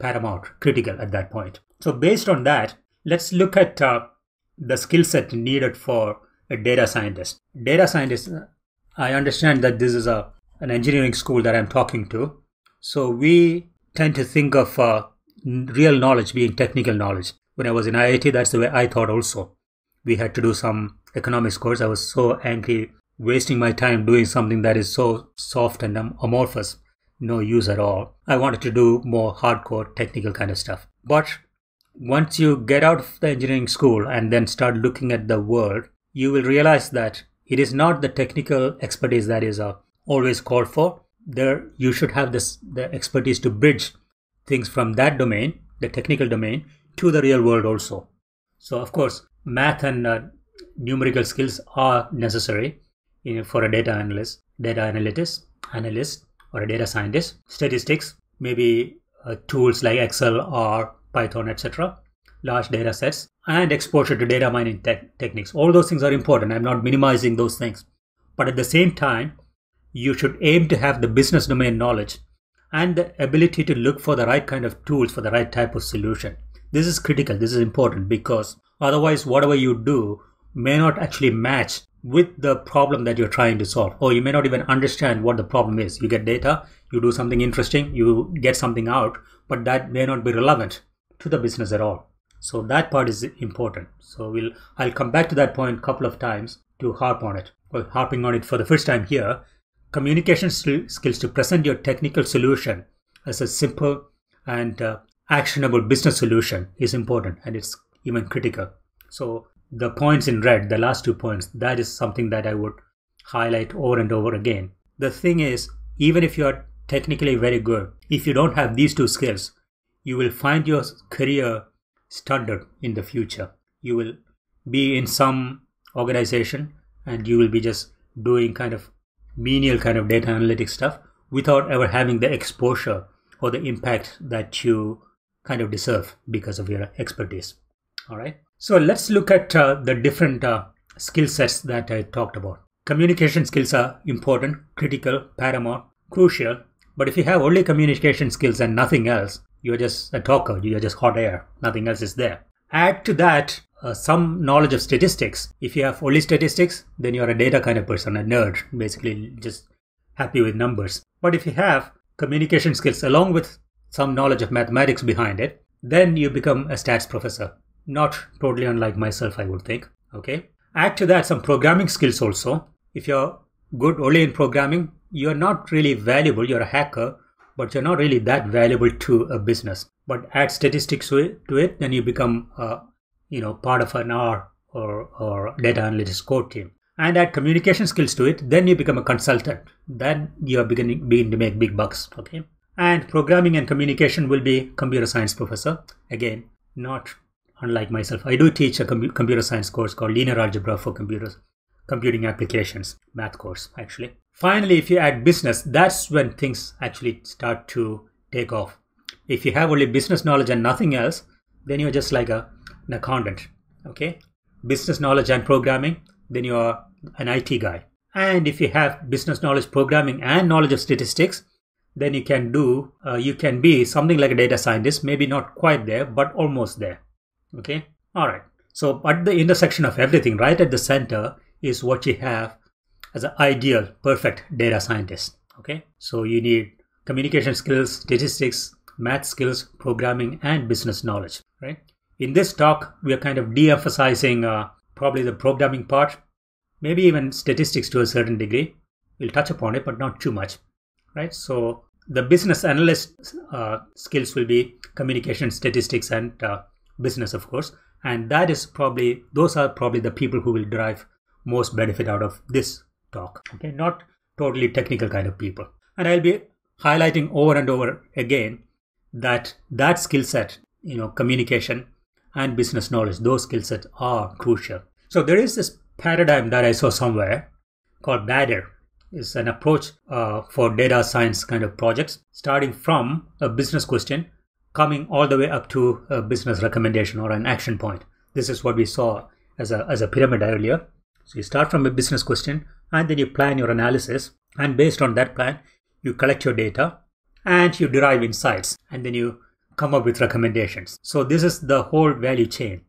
paramount, critical at that point. So based on that, let's look at uh, the skill set needed for a data scientist. Data scientist, I understand that this is a an engineering school that I'm talking to, so we tend to think of uh, real knowledge being technical knowledge. When I was in IIT, that's the way I thought also. We had to do some economics course. I was so angry, wasting my time doing something that is so soft and amorphous, no use at all. I wanted to do more hardcore technical kind of stuff. But once you get out of the engineering school and then start looking at the world, you will realize that it is not the technical expertise that is uh, always called for there you should have this the expertise to bridge things from that domain the technical domain to the real world also so of course math and uh, numerical skills are necessary you know, for a data analyst data analyst analyst or a data scientist. Statistics maybe uh, tools like excel or python etc large data sets and exposure to data mining te- techniques. All those things are important. I'm not minimizing those things. But at the same time you should aim to have the business domain knowledge and the ability to look for the right kind of tools for the right type of solution. This is critical, this is important because otherwise, whatever you do may not actually match with the problem that you're trying to solve, or you may not even understand what the problem is. You get data, you do something interesting, you get something out, but that may not be relevant to the business at all. So that part is important. So we'll I'll come back to that point a couple of times to harp on it. Well, harping on it for the first time here, communication skills to present your technical solution as a simple and uh, actionable business solution is important and it's even critical. So the points in red, the last two points, that is something that I would highlight over and over again. The thing is, even if you're technically very good, if you don't have these two skills, you will find your career stunted in the future. You will be in some organization and you will be just doing kind of menial kind of data analytics stuff without ever having the exposure or the impact that you kind of deserve because of your expertise. All right. So let's look at uh, the different uh, skill sets that I talked about. Communication skills are important, critical, paramount, crucial. But if you have only communication skills and nothing else, you're just a talker, you're just hot air, nothing else is there. Add to that uh, some knowledge of statistics. If you have only statistics, then you're a data kind of person, a nerd, basically just happy with numbers. But if you have communication skills along with some knowledge of mathematics behind it, then you become a stats professor. Not totally unlike myself, I would think. Okay. Add to that some programming skills also. If you're good only in programming, you're not really valuable. You're a hacker, but you're not really that valuable to a business. But add statistics to it, to it then you become, uh, you know, part of an R or, or data analytics core team. And add communication skills to it, then you become a consultant. Then you are beginning begin to make big bucks. Okay. And programming and communication will be computer science professor. Again, not unlike myself. I do teach a com- computer science course called linear algebra for computers, computing applications, math course actually. Finally, if you add business, that's when things actually start to take off. If you have only business knowledge and nothing else, then you're just like a, an accountant. Okay, business knowledge and programming, then you are an IT guy. And if you have business knowledge, programming, and knowledge of statistics, then you can do, uh, you can be something like a data scientist, maybe not quite there, but almost there. Okay, all right. So at the intersection of everything, right at the center, is what you have as an ideal, perfect data scientist. Okay, so you need communication skills, statistics, math skills, programming, and business knowledge. Right. In this talk, we are kind of de-emphasizing uh, probably the programming part, maybe even statistics to a certain degree. We'll touch upon it, but not too much right? So the business analyst uh, skills will be communication, statistics, and uh, business, of course. And that is probably those are probably the people who will derive most benefit out of this talk. Okay, not totally technical kind of people. And I'll be highlighting over and over again that that skill set, you know, communication and business knowledge, those skill sets are crucial. So there is this paradigm that I saw somewhere called BADIR, is an approach uh, for data science kind of projects, starting from a business question, coming all the way up to a business recommendation or an action point. This is what we saw as a, as a pyramid earlier. So you start from a business question and then you plan your analysis. And based on that plan, you collect your data and you derive insights and then you come up with recommendations. So this is the whole value chain.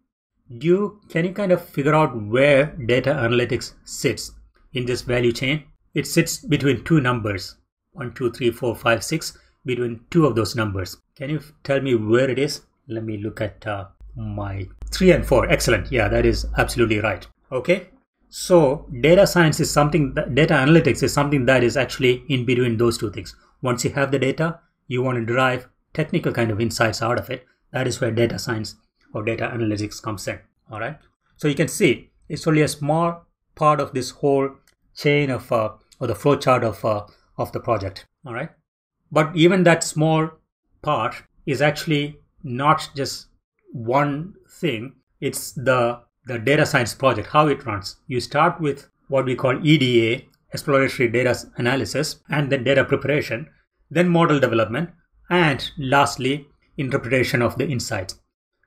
You, can you kind of figure out where data analytics sits in this value chain? It sits between two numbers 1, 2, 3, 4, 5, 6, between two of those numbers. Can you tell me where it is? Let me look at uh, my 3 and 4. Excellent. Yeah, that is absolutely right. Okay. So data science is something, that, data analytics is something that is actually in between those two things. Once you have the data, you want to derive technical kind of insights out of it. That is where data science or data analytics comes in. All right. So you can see it's only a small part of this whole chain of uh, or the flow chart of uh, of the project all right but even that small part is actually not just one thing. It's the the data science project how it runs. You start with what we call eda exploratory data analysis and then data preparation then model development and lastly interpretation of the insights.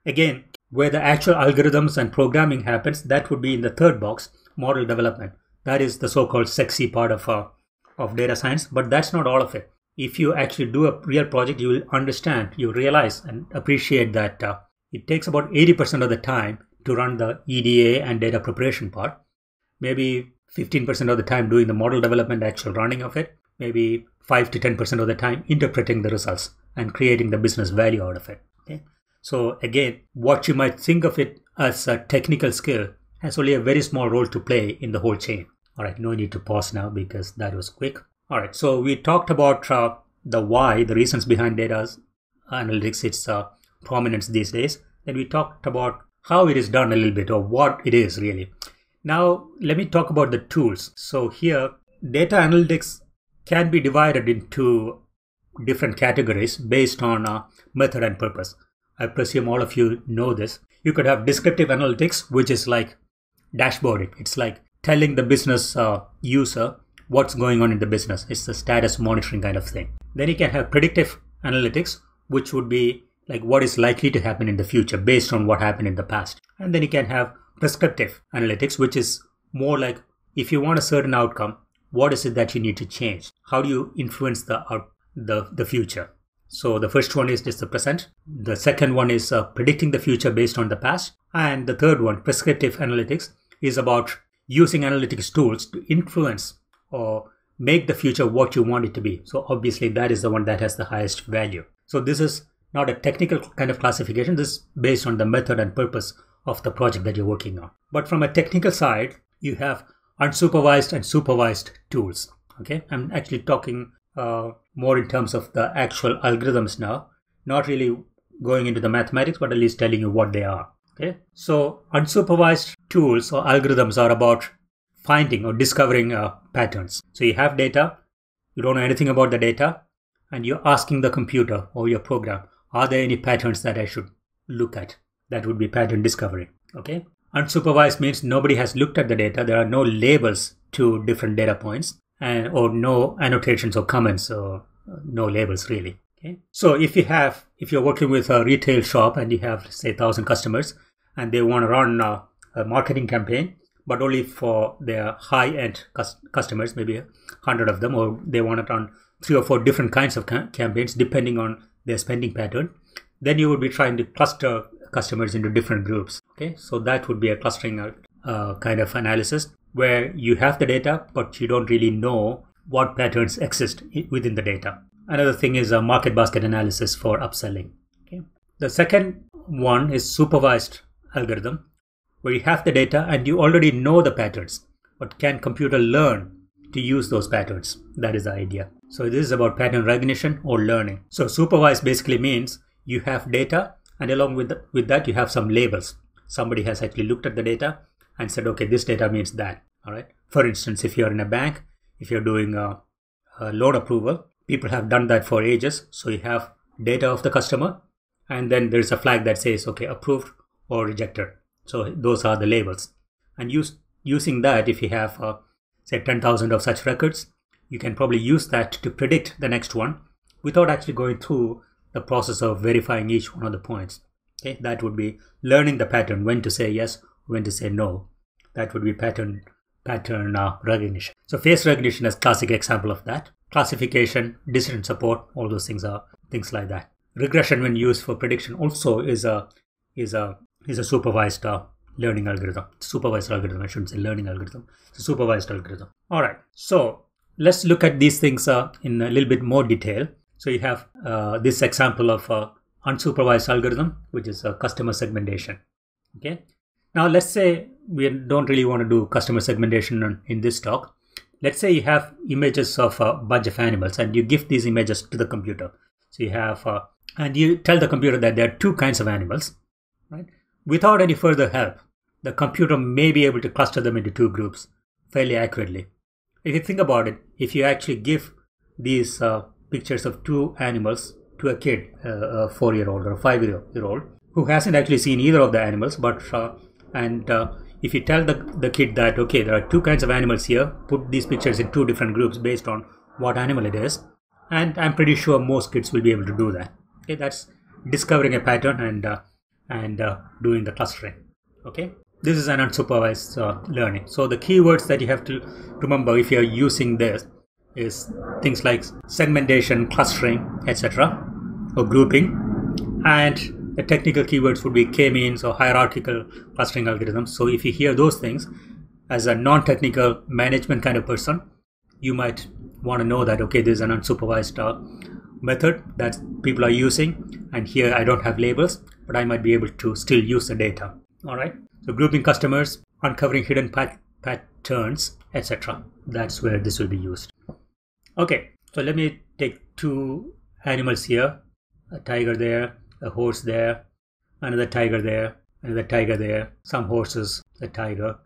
Again where the actual algorithms and programming happens that would be in the third box model development. That is the so-called sexy part of uh, of data science, but that's not all of it. If you actually do a real project, you will understand, you realize and appreciate that uh, it takes about 80% of the time to run the EDA and data preparation part. Maybe 15% of the time doing the model development, actual running of it. maybe 5 to 10% of the time interpreting the results and creating the business value out of it. Okay. So again, what you might think of it as a technical skill has only a very small role to play in the whole chain. All right, no need to pause now because that was quick. All right, so we talked about uh, the why, the reasons behind data analytics, its uh, prominence these days. Then we talked about how it is done a little bit or what it is really. Now, let me talk about the tools. So here, data analytics can be divided into different categories based on uh, method and purpose. I presume all of you know this. You could have descriptive analytics, which is like dashboarding. It's like telling the business uh, user what's going on in the business. It's the status monitoring kind of thing. Then you can have predictive analytics, which would be like what is likely to happen in the future based on what happened in the past. And then you can have prescriptive analytics, which is more like if you want a certain outcome, what is it that you need to change? How do you influence the the, the future? So the first one is just the present. The second one is uh, predicting the future based on the past. And the third one, prescriptive analytics, is about using analytics tools to influence or make the future what you want it to be. So obviously that is the one that has the highest value. So this is not a technical kind of classification. This is based on the method and purpose of the project that you're working on. But from a technical side, you have unsupervised and supervised tools. Okay, I'm actually talking uh, more in terms of the actual algorithms now, not really going into the mathematics, but at least telling you what they are. Okay, so unsupervised tools or algorithms are about finding or discovering uh, patterns. So you have data, you don't know anything about the data, and you're asking the computer or your program, are there any patterns that I should look at? That would be pattern discovery. Okay. Unsupervised means nobody has looked at the data. There are no labels to different data points and or no annotations or comments or no labels really. Okay. So if you have, if you're working with a retail shop and you have say thousand customers and they want to run a, a marketing campaign, but only for their high-end customers, maybe a hundred of them, or they want to run three or four different kinds of campaigns depending on their spending pattern, then you would be trying to cluster customers into different groups. Okay, so that would be a clustering uh, kind of analysis where you have the data, but you don't really know what patterns exist within the data. Another thing is a market basket analysis for upselling. Okay. The second one is supervised algorithm, where you have the data and you already know the patterns, but can computer learn to use those patterns? That is the idea. So this is about pattern recognition or learning. So supervised basically means you have data and along with, the, with that you have some labels. Somebody has actually looked at the data and said, okay, this data means that. All right. For instance, if you're in a bank, if you're doing a, a loan approval, people have done that for ages. So you have data of the customer, and then there's a flag that says, okay, approved or rejected. So those are the labels. And use, using that, if you have, uh, say, 10,000 of such records, you can probably use that to predict the next one without actually going through the process of verifying each one of the points. Okay, that would be learning the pattern, when to say yes, when to say no. That would be pattern pattern uh, recognition. So face recognition is classic example of that. Classification, decision support, all those things are things like that. Regression, when used for prediction, also is a is a is a supervised uh, learning algorithm. Supervised algorithm. I shouldn't say learning algorithm. It's a supervised algorithm. All right. So let's look at these things uh, in a little bit more detail. So you have uh, this example of a unsupervised algorithm, which is a customer segmentation. Okay. Now let's say we don't really want to do customer segmentation in this talk. Let's say you have images of a bunch of animals and you give these images to the computer. So you have, uh, and you tell the computer that there are two kinds of animals, right? Without any further help, the computer may be able to cluster them into two groups fairly accurately. If you think about it, if you actually give these uh, pictures of two animals to a kid, uh, a four-year-old or a five-year-old, who hasn't actually seen either of the animals, but uh, and uh, if you tell the, the kid that okay there are two kinds of animals here put these pictures in two different groups based on what animal it is and i'm pretty sure most kids will be able to do that okay that's discovering a pattern and uh, and uh, doing the clustering. Okay? This is an unsupervised uh, learning. So the keywords that you have to remember if you're using this is things like segmentation clustering etc or grouping and the technical keywords would be k-means or hierarchical clustering algorithms. So if you hear those things as a non-technical management kind of person, you might want to know that okay this is an unsupervised uh, method that people are using and here I don't have labels but I might be able to still use the data. All right? So grouping customers uncovering hidden pat- patterns etc that's where this will be used. Okay so let me take two animals here. A tiger there a horse there another tiger there another tiger there some horses a tiger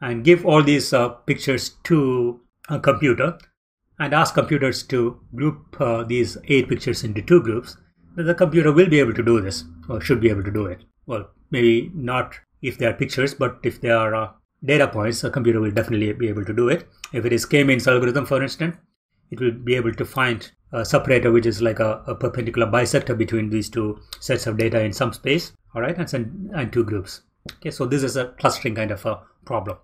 and give all these uh, pictures to a computer and ask computers to group uh, these eight pictures into two groups, the computer will be able to do this or should be able to do it. Well, maybe not if there are pictures, but if there are uh, data points, a computer will definitely be able to do it. If it is k-means algorithm, for instance, it will be able to find a separator which is like a, a perpendicular bisector between these two sets of data in some space, all right, and, send, and two groups. Okay, so this is a clustering kind of a problem.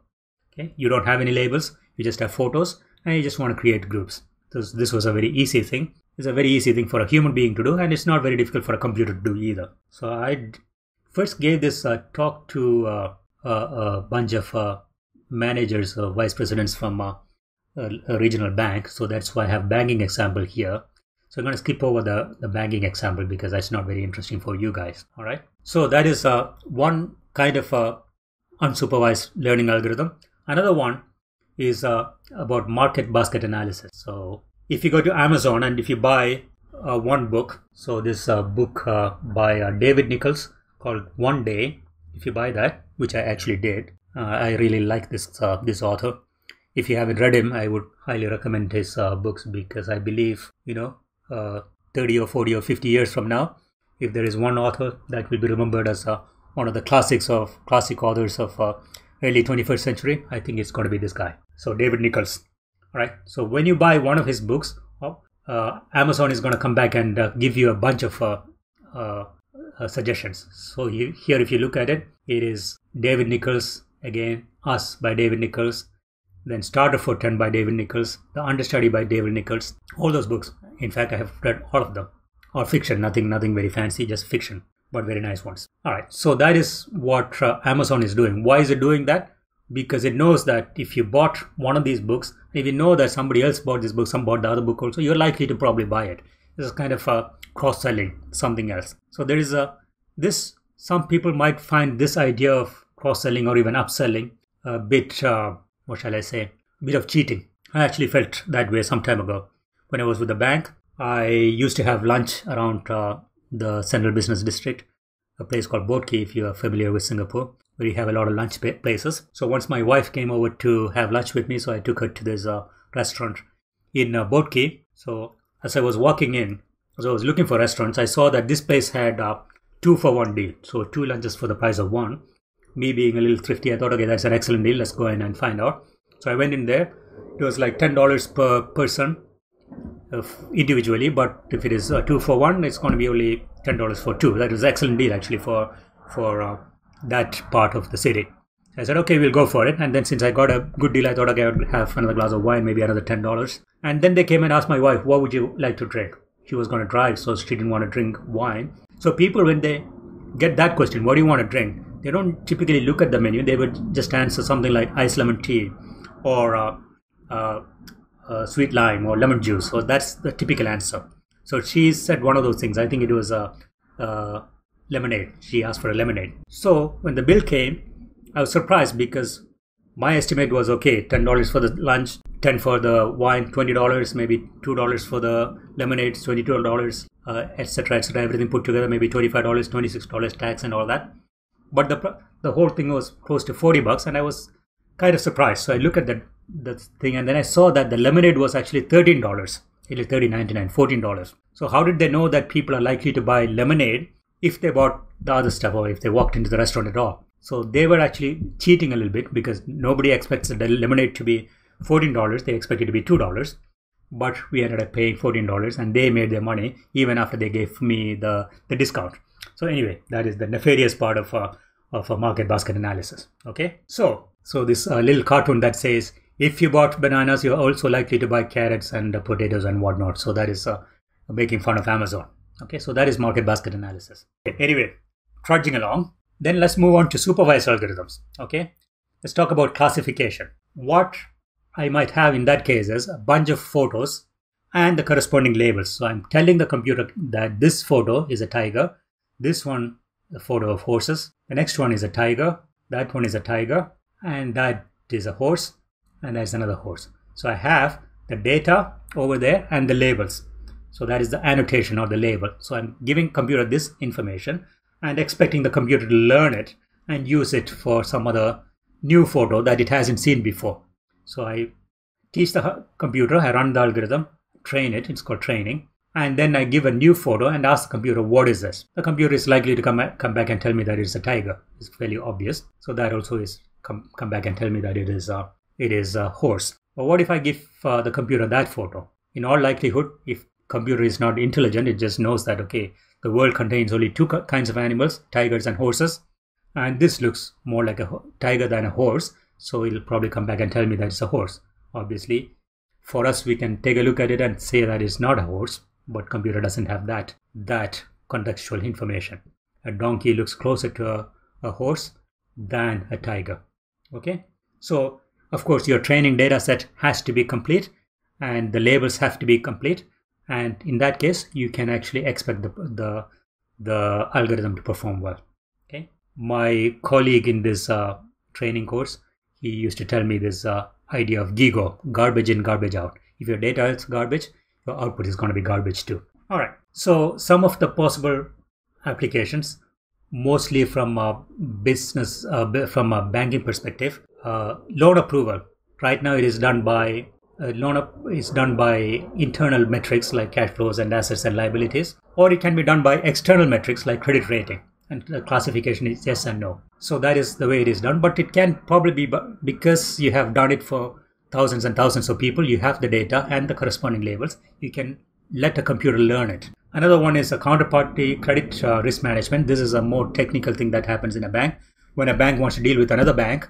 Okay, you don't have any labels, you just have photos and you just want to create groups. This, this was a very easy thing. It's a very easy thing for a human being to do, and it's not very difficult for a computer to do either. So I first gave this uh, talk to uh, a, a, bunch of uh, managers or vice presidents from uh, a, a, regional bank. So that's why I have banking example here. So I'm going to skip over the, the banking example because that's not very interesting for you guys. All right. So that is uh, one kind of uh, unsupervised learning algorithm. Another one is uh, about market basket analysis. So if you go to Amazon and if you buy uh, one book, so this uh, book uh, by uh, David Nicholls called One Day, if you buy that, which I actually did, uh, I really like this this author. If you haven't read him, I would highly recommend his books because I believe you know 30 or 40 or 50 years from now, if there is one author that will be remembered as one of the classics of classic authors of early 21st century, I think it's going to be this guy. So David Nicholls. Right. So when you buy one of his books, uh, Amazon is going to come back and uh, give you a bunch of uh, uh, uh suggestions. So you, here, if you look at it, it is David Nicholls again, Us by David Nicholls, then Starter for 10 by David Nicholls, The Understudy by David Nicholls, all those books. In fact, I have read all of them. Or fiction, nothing, nothing very fancy, just fiction but very nice ones. All right, so that is what uh, Amazon is doing. Why is it doing that? Because it knows that if you bought one of these books, if you know that somebody else bought this book, some bought the other book also, you're likely to probably buy it. This is kind of a cross-selling something else. So there is a this. Some people might find this idea of cross-selling or even upselling a bit, uh, what shall I say, a bit of cheating. I actually felt that way some time ago when I was with the bank. I used to have lunch around uh, the central business district, a place called Boat Quay, if you are familiar with Singapore, where you have a lot of lunch places. So once my wife came over to have lunch with me, so I took her to this uh, restaurant in uh. So as I was walking in, as I was looking for restaurants, I saw that this place had a two for one deal. So two lunches for the price of one. Me being a little thrifty, I thought, okay, that's an excellent deal. Let's go in and find out. So I went in there. It was like ten dollars per person individually, but if it is uh, two for one, it's going to be only ten dollars for two. That was excellent deal actually for for uh, that part of the city. I said, okay, we'll go for it. And then since I got a good deal, I thought, okay, I would have another glass of wine, maybe another ten dollars. And then they came and asked my wife, what would you like to drink? She was going to drive, so she didn't want to drink wine. So people, when they get that question, what do you want to drink? They don't typically look at the menu. They would just answer something like ice lemon tea or uh, uh, uh, sweet lime or lemon juice. So that's the typical answer. So she said one of those things. I think it was a, a lemonade. She asked for a lemonade. So when the bill came, I was surprised because my estimate was okay ten dollars for the lunch, ten for the wine, twenty dollars, maybe two dollars for the lemonade, twenty two dollars, etc., uh, etc. Et everything put together, maybe twenty five dollars, twenty six dollars tax and all that. But the the whole thing was close to forty bucks, and I was kind of surprised. So I look at the the thing, and then I saw that the lemonade was actually thirteen dollars. It nine, fourteen dollars. So how did they know that people are likely to buy lemonade if they bought the other stuff or if they walked into the restaurant at all? So they were actually cheating a little bit because nobody expects the lemonade to be fourteen dollars. They expect it to be two dollars. But we ended up paying fourteen dollars, and they made their money even after they gave me the the discount. So anyway, that is the nefarious part of a of a market basket analysis. Okay, so so this uh, little cartoon that says if you bought bananas, you're also likely to buy carrots and uh, potatoes and whatnot. So that is uh, making fun of Amazon. Okay, so that is market basket analysis. Anyway, trudging along, then let's move on to supervised algorithms. Okay, let's talk about classification. What I might have in that case is a bunch of photos and the corresponding labels. So I'm telling the computer that this photo is a tiger, this one a photo of horses, the next one is a tiger, that one is a tiger, and that is a horse, and there's another horse. So I have the data over there and the labels. So that is the annotation or the label. So I'm giving computer this information and expecting the computer to learn it and use it for some other new photo that it hasn't seen before. So I teach the computer, I run the algorithm, train it, it's called training, and then I give a new photo and ask the computer, what is this? The computer is likely to come, come back and tell me that it's a tiger. It's fairly obvious. So that also is come, come back and tell me that it is a, it is a horse. But what if I give uh, the computer that photo? In all likelihood, if computer is not intelligent, it just knows that, okay, the world contains only two kinds of animals, tigers and horses. And this looks more like a tiger than a horse. So it'll probably come back and tell me that it's a horse. Obviously, for us, we can take a look at it and say that it's not a horse, but computer doesn't have that, that contextual information. A donkey looks closer to a, a horse than a tiger. Okay. So of course, your training data set has to be complete and the labels have to be complete. And in that case, you can actually expect the, the, the algorithm to perform well. Okay. My colleague in this uh, training course, he used to tell me this uh, idea of GIGO, garbage in, garbage out. If your data is garbage, your output is going to be garbage too. All right. So some of the possible applications, mostly from a business, uh, from a banking perspective, uh, loan approval. Right now, it is done by loan up is done by internal metrics like cash flows and assets and liabilities, or it can be done by external metrics like credit rating. And the classification is yes and no. So that is the way it is done. But it can probably be because you have done it for thousands and thousands of people, you have the data and the corresponding labels. You can let a computer learn it. Another one is a counterparty credit uh, risk management. This is a more technical thing that happens in a bank. When a bank wants to deal with another bank,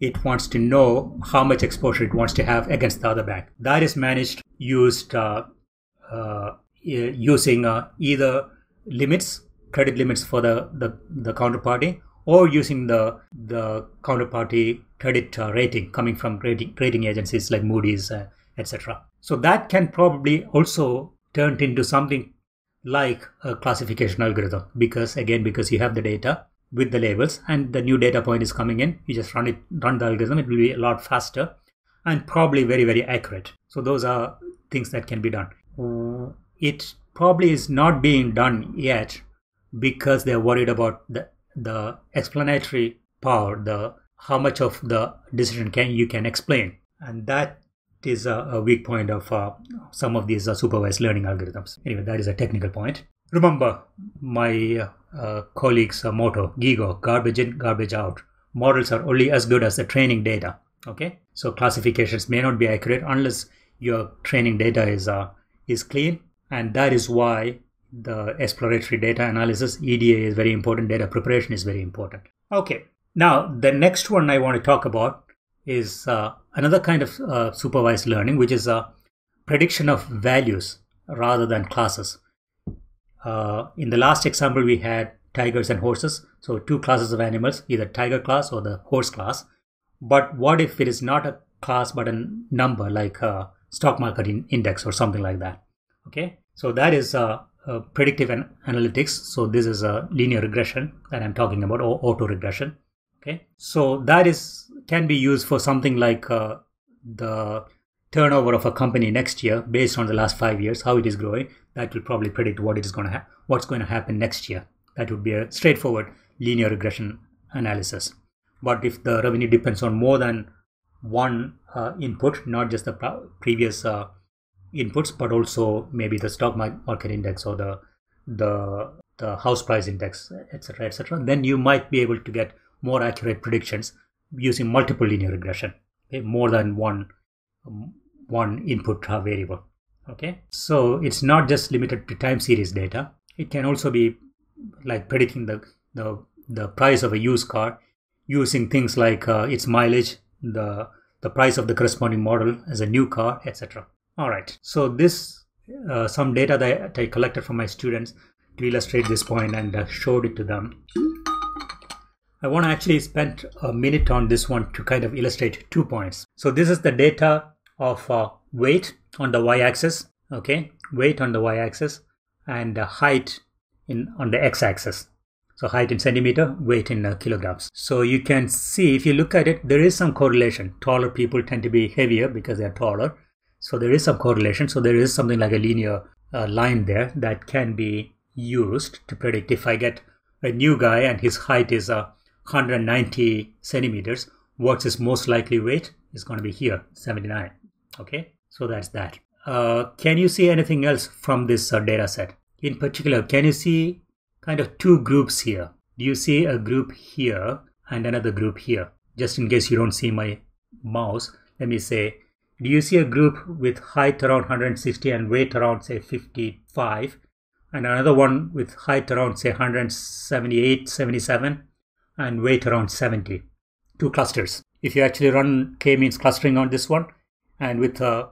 it wants to know how much exposure it wants to have against the other bank. That is managed used uh, uh, using uh, either limits, credit limits for the, the, the counterparty, or using the the counterparty credit uh, rating coming from rating, rating agencies like Moody's, uh, etc. So that can probably also turn into something like a classification algorithm because again because you have the data with the labels and the new data point is coming in. You just run it run the algorithm it will be a lot faster and probably very very accurate. So those are things that can be done. It probably is not being done yet because they're worried about the the explanatory power the how much of the decision can you can explain. And that is a, a weak point of uh, some of these uh, supervised learning algorithms. Anyway that is a technical point remember my uh, uh, colleagues' uh, motto, GIGO, garbage in, garbage out. Models are only as good as the training data. Okay, so classifications may not be accurate unless your training data is uh, is clean, and that is why the exploratory data analysis EDA is very important. Data preparation is very important. Okay, now the next one I want to talk about is uh, another kind of uh, supervised learning, which is a prediction of values rather than classes. Uh, in the last example, we had tigers and horses. So two classes of animals, either tiger class or the horse class. But what if it is not a class but a number like a stock market in index or something like that? Okay, so that is a, a predictive an analytics. So this is a linear regression that I'm talking about or auto regression. Okay, so that is can be used for something like uh, the turnover of a company next year based on the last five years, how it is growing, that will probably predict what it is going to ha- what's going to happen next year. That would be a straightforward linear regression analysis. But if the revenue depends on more than one uh, input, not just the previous uh, inputs, but also maybe the stock market index or the the the house price index, etc., etc., then you might be able to get more accurate predictions using multiple linear regression, okay? more than one one input variable okay? So it's not just limited to time series data. It can also be like predicting the the, the price of a used car using things like uh, its mileage the the price of the corresponding model as a new car etc all right. So this uh, some data that i collected from my students to illustrate this point and uh, showed it to them. I want to actually spend a minute on this one to kind of illustrate two points. So this is the data of uh, weight on the y-axis, okay, weight on the y-axis and uh, height in on the x-axis. So height in centimeter, weight in uh, kilograms. So you can see if you look at it, there is some correlation. Taller people tend to be heavier because they are taller. So there is some correlation. So there is something like a linear uh, line there that can be used to predict if I get a new guy and his height is uh, 190 centimeters, what's his most likely weight is going to be here, 79. Okay, so that's that. Uh, can you see anything else from this uh, data set? In particular, can you see kind of two groups here? Do you see a group here and another group here? Just in case you don't see my mouse, let me say, do you see a group with height around 160 and weight around say 55 and another one with height around say 178, 77 and weight around 70. Two clusters. If you actually run k-means clustering on this one and with a,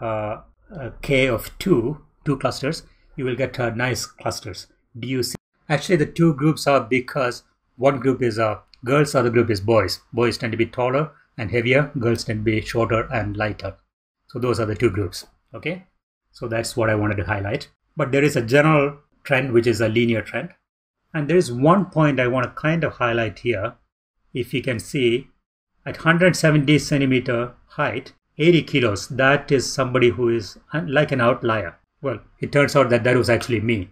a k of 2, two clusters, you will get uh, nice clusters. Do you see? Actually, the two groups are because one group is uh, girls, other group is boys. Boys tend to be taller and heavier, girls tend to be shorter and lighter. So those are the two groups. Okay, so that's what I wanted to highlight. But there is a general trend which is a linear trend and there is one point I want to kind of highlight here. If you can see, at 170 centimeter height, 80 kilos, that is somebody who is like an outlier. Well, it turns out that that was actually me.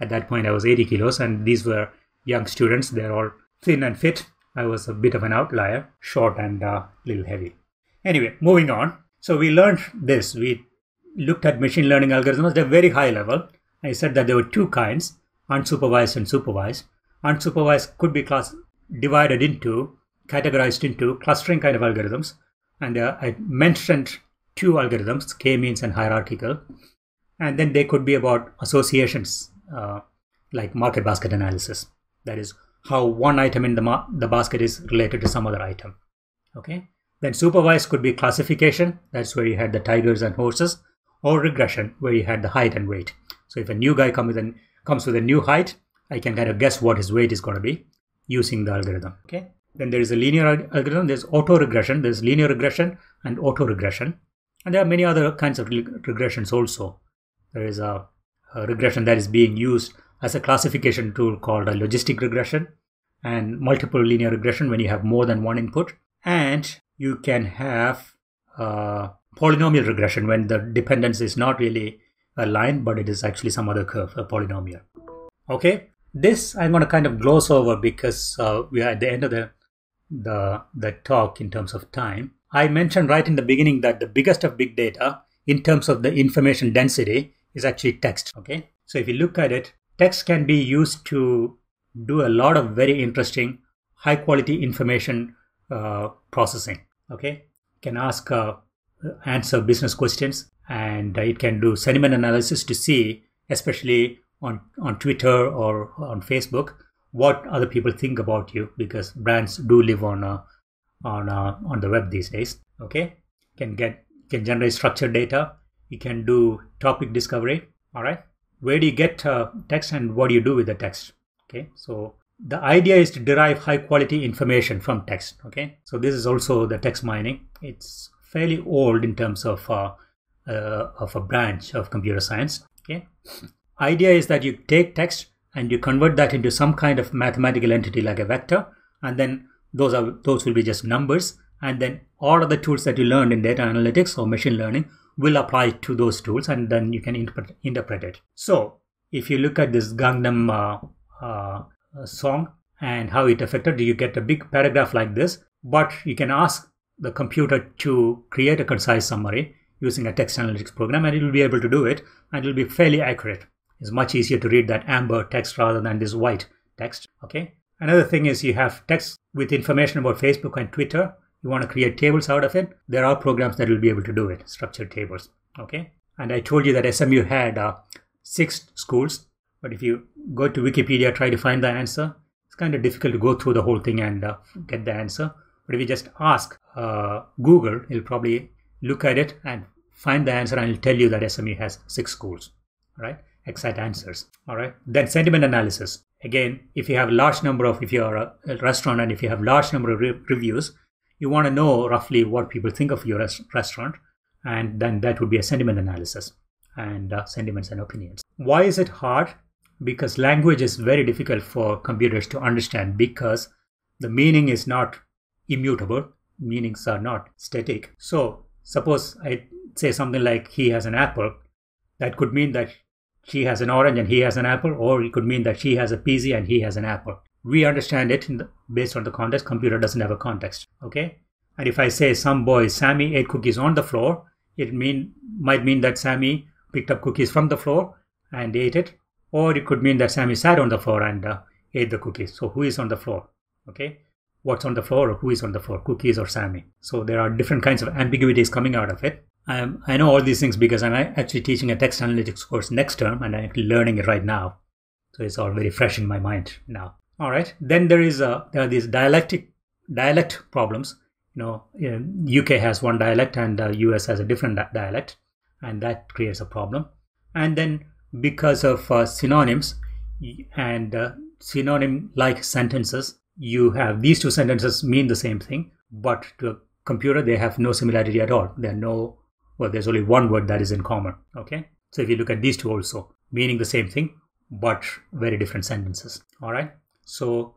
At that point, I was 80 kilos, and these were young students. They're all thin and fit. I was a bit of an outlier, short and a uh, little heavy. Anyway, moving on. So we learned this. We looked at machine learning algorithms at a very high level. I said that there were two kinds unsupervised and supervised. Unsupervised could be class divided into, categorized into clustering kind of algorithms. And uh, I mentioned two algorithms, k-means and hierarchical. And then they could be about associations, uh, like market basket analysis. That is how one item in the, the basket is related to some other item. Okay. Then supervised could be classification. That's where you had the tigers and horses, or regression, where you had the height and weight. So if a new guy comes with comes with a new height, I can kind of guess what his weight is going to be using the algorithm. Okay. Then there is a linear algorithm. There's auto regression. There's linear regression and auto regression. And there are many other kinds of regressions also. There is a, a regression that is being used as a classification tool called a logistic regression and multiple linear regression when you have more than one input. And you can have uh, polynomial regression when the dependence is not really a line, but it is actually some other curve, a polynomial. Okay, this I'm going to kind of gloss over because uh, we are at the end of the, the, the talk in terms of time. I mentioned right in the beginning that the biggest of big data in terms of the information density is actually text. Okay, so if you look at it, text can be used to do a lot of very interesting high quality information uh, processing. Okay, can ask uh, answer business questions and it can do sentiment analysis to see, especially on, on Twitter or on Facebook, what other people think about you because brands do live on uh, on uh, on the web these days. Okay, can get can generate structured data. You can do topic discovery. All right, where do you get uh, text and what do you do with the text? Okay, so the idea is to derive high quality information from text. Okay, so this is also the text mining. It's fairly old in terms of uh, uh, of a branch of computer science. Okay, idea is that you take text and you convert that into some kind of mathematical entity like a vector, and then those are those will be just numbers, and then all of the tools that you learned in data analytics or machine learning will apply to those tools, and then you can interpret, interpret it. So if you look at this Gangnam uh, uh, song and how it affected, you get a big paragraph like this, but you can ask the computer to create a concise summary using a text analytics program and it will be able to do it and it will be fairly accurate. It's much easier to read that amber text rather than this white text. Okay. Another thing is you have text with information about Facebook and Twitter. You want to create tables out of it. There are programs that will be able to do it, structured tables. Okay. And I told you that SMU had uh, six schools, but if you go to Wikipedia, try to find the answer, it's kind of difficult to go through the whole thing and uh, get the answer. But if you just ask uh, Google, it'll probably look at it and find the answer and it'll tell you that SMU has six schools, right? Exact answers, all right? Then sentiment analysis. again, if you have a large number of, if you're a, a restaurant and if you have large number of re reviews, you want to know roughly what people think of your res restaurant. And then that would be a sentiment analysis and uh, sentiments and opinions. Why is it hard? Because language is very difficult for computers to understand because the meaning is not immutable. Meanings are not static. So suppose I say something like he has an apple, that could mean that she has an orange and he has an apple, or it could mean that she has a peasy and he has an apple. We understand it the, based on the context. Computer doesn't have a context. Okay. And if I say some boy Sammy ate cookies on the floor, it mean might mean that Sammy picked up cookies from the floor and ate it, or it could mean that Sammy sat on the floor and uh, ate the cookies. So who is on the floor? Okay. What's on the floor or who is on the floor, cookies or Sammy? So there are different kinds of ambiguities coming out of it. I'm, I know all these things because I'm actually teaching a text analytics course next term and I'm learning it right now. So it's all very fresh in my mind now. All right. Then there is a, there are these dialectic dialect problems. You know, UK has one dialect and uh, US has a different dialect, and that creates a problem. And then because of uh, synonyms and uh, synonym-like sentences, you have these two sentences mean the same thing, but to a computer they have no similarity at all. There are no well, there's only one word that is in common. Okay. So if you look at these two also, meaning the same thing, but very different sentences. All right. So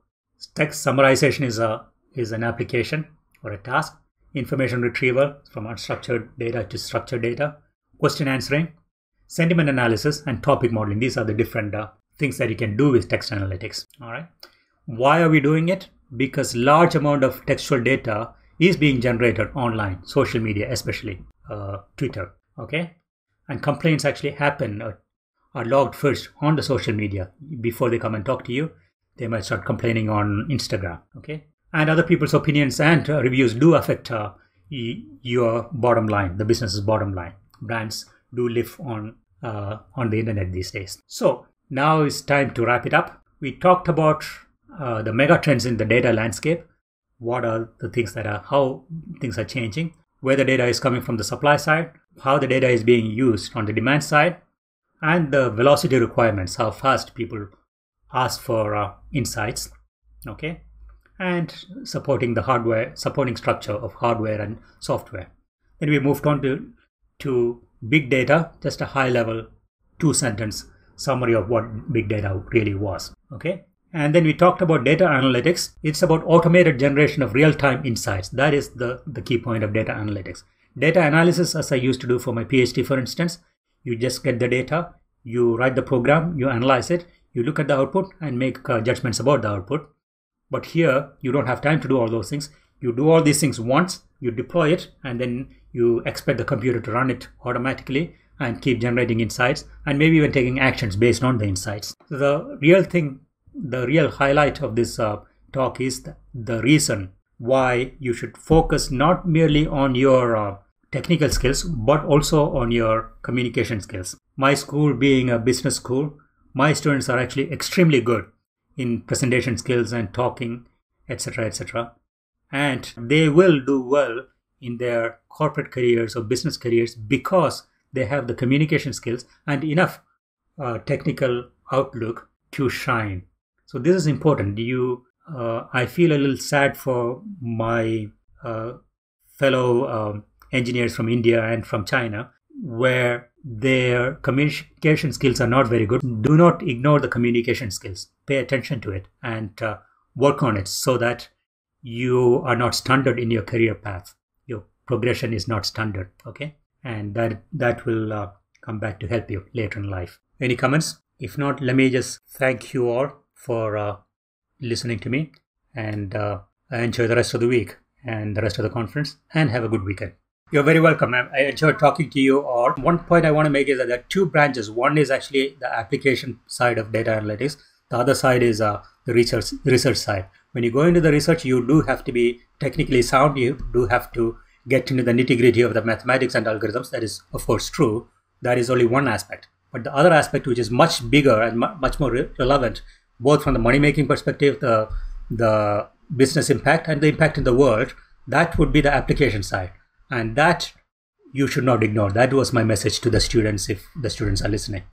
text summarization is a is an application or a task. Information retrieval from unstructured data to structured data. Question answering, sentiment analysis, and topic modeling. These are the different uh, things that you can do with text analytics. All right. Why are we doing it? Because large amount of textual data is being generated online, social media especially uh, Twitter. Okay, and complaints actually happen or are logged first on the social media before they come and talk to you. They might start complaining on Instagram. Okay, and other people's opinions and uh, reviews do affect uh, your bottom line, the business's bottom line. Brands do live on uh, on the internet these days. So now it's time to wrap it up. We talked about uh, the mega trends in the data landscape. What are the things that are how things are changing? Where the data is coming from the supply side, how the data is being used on the demand side, and the velocity requirements, how fast people ask for uh, insights, okay, and supporting the hardware, supporting structure of hardware and software. Then we moved on to, to big data, just a high level two sentence summary of what big data really was, okay. And then we talked about data analytics. It's about automated generation of real-time insights. That is the, the key point of data analytics. Data analysis, as I used to do for my PhD, for instance, you just get the data, you write the program, you analyze it, you look at the output and make uh, judgments about the output. But here, you don't have time to do all those things. You do all these things once, you deploy it, and then you expect the computer to run it automatically and keep generating insights and maybe even taking actions based on the insights. The real thing the real highlight of this uh, talk is the, reason why you should focus not merely on your uh, technical skills but also on your communication skills. My school being a business school, my students are actually extremely good in presentation skills and talking, etc., etc. And they will do well in their corporate careers or business careers because they have the communication skills and enough uh, technical outlook to shine so this is important. You, uh, I feel a little sad for my uh, fellow um, engineers from India and from China, where their communication skills are not very good. Do not ignore the communication skills. Pay attention to it and uh, work on it so that you are not stunted in your career path. Your progression is not stunted. Okay, and that that will uh, come back to help you later in life. Any comments? If not, let me just thank you all for uh, listening to me and uh, enjoy the rest of the week and the rest of the conference and have a good weekend. You're very welcome. I enjoyed talking to you all. One point I want to make is that there are two branches. One is actually the application side of data analytics. The other side is uh, the research research side. When you go into the research, you do have to be technically sound. You do have to get into the nitty gritty of the mathematics and algorithms. That is, of course, true. That is only one aspect. But the other aspect, which is much bigger and much more re- relevant, both from the money making perspective, the the business impact and the impact in the world, that would be the application side. And that you should not ignore. That was my message to the students if the students are listening.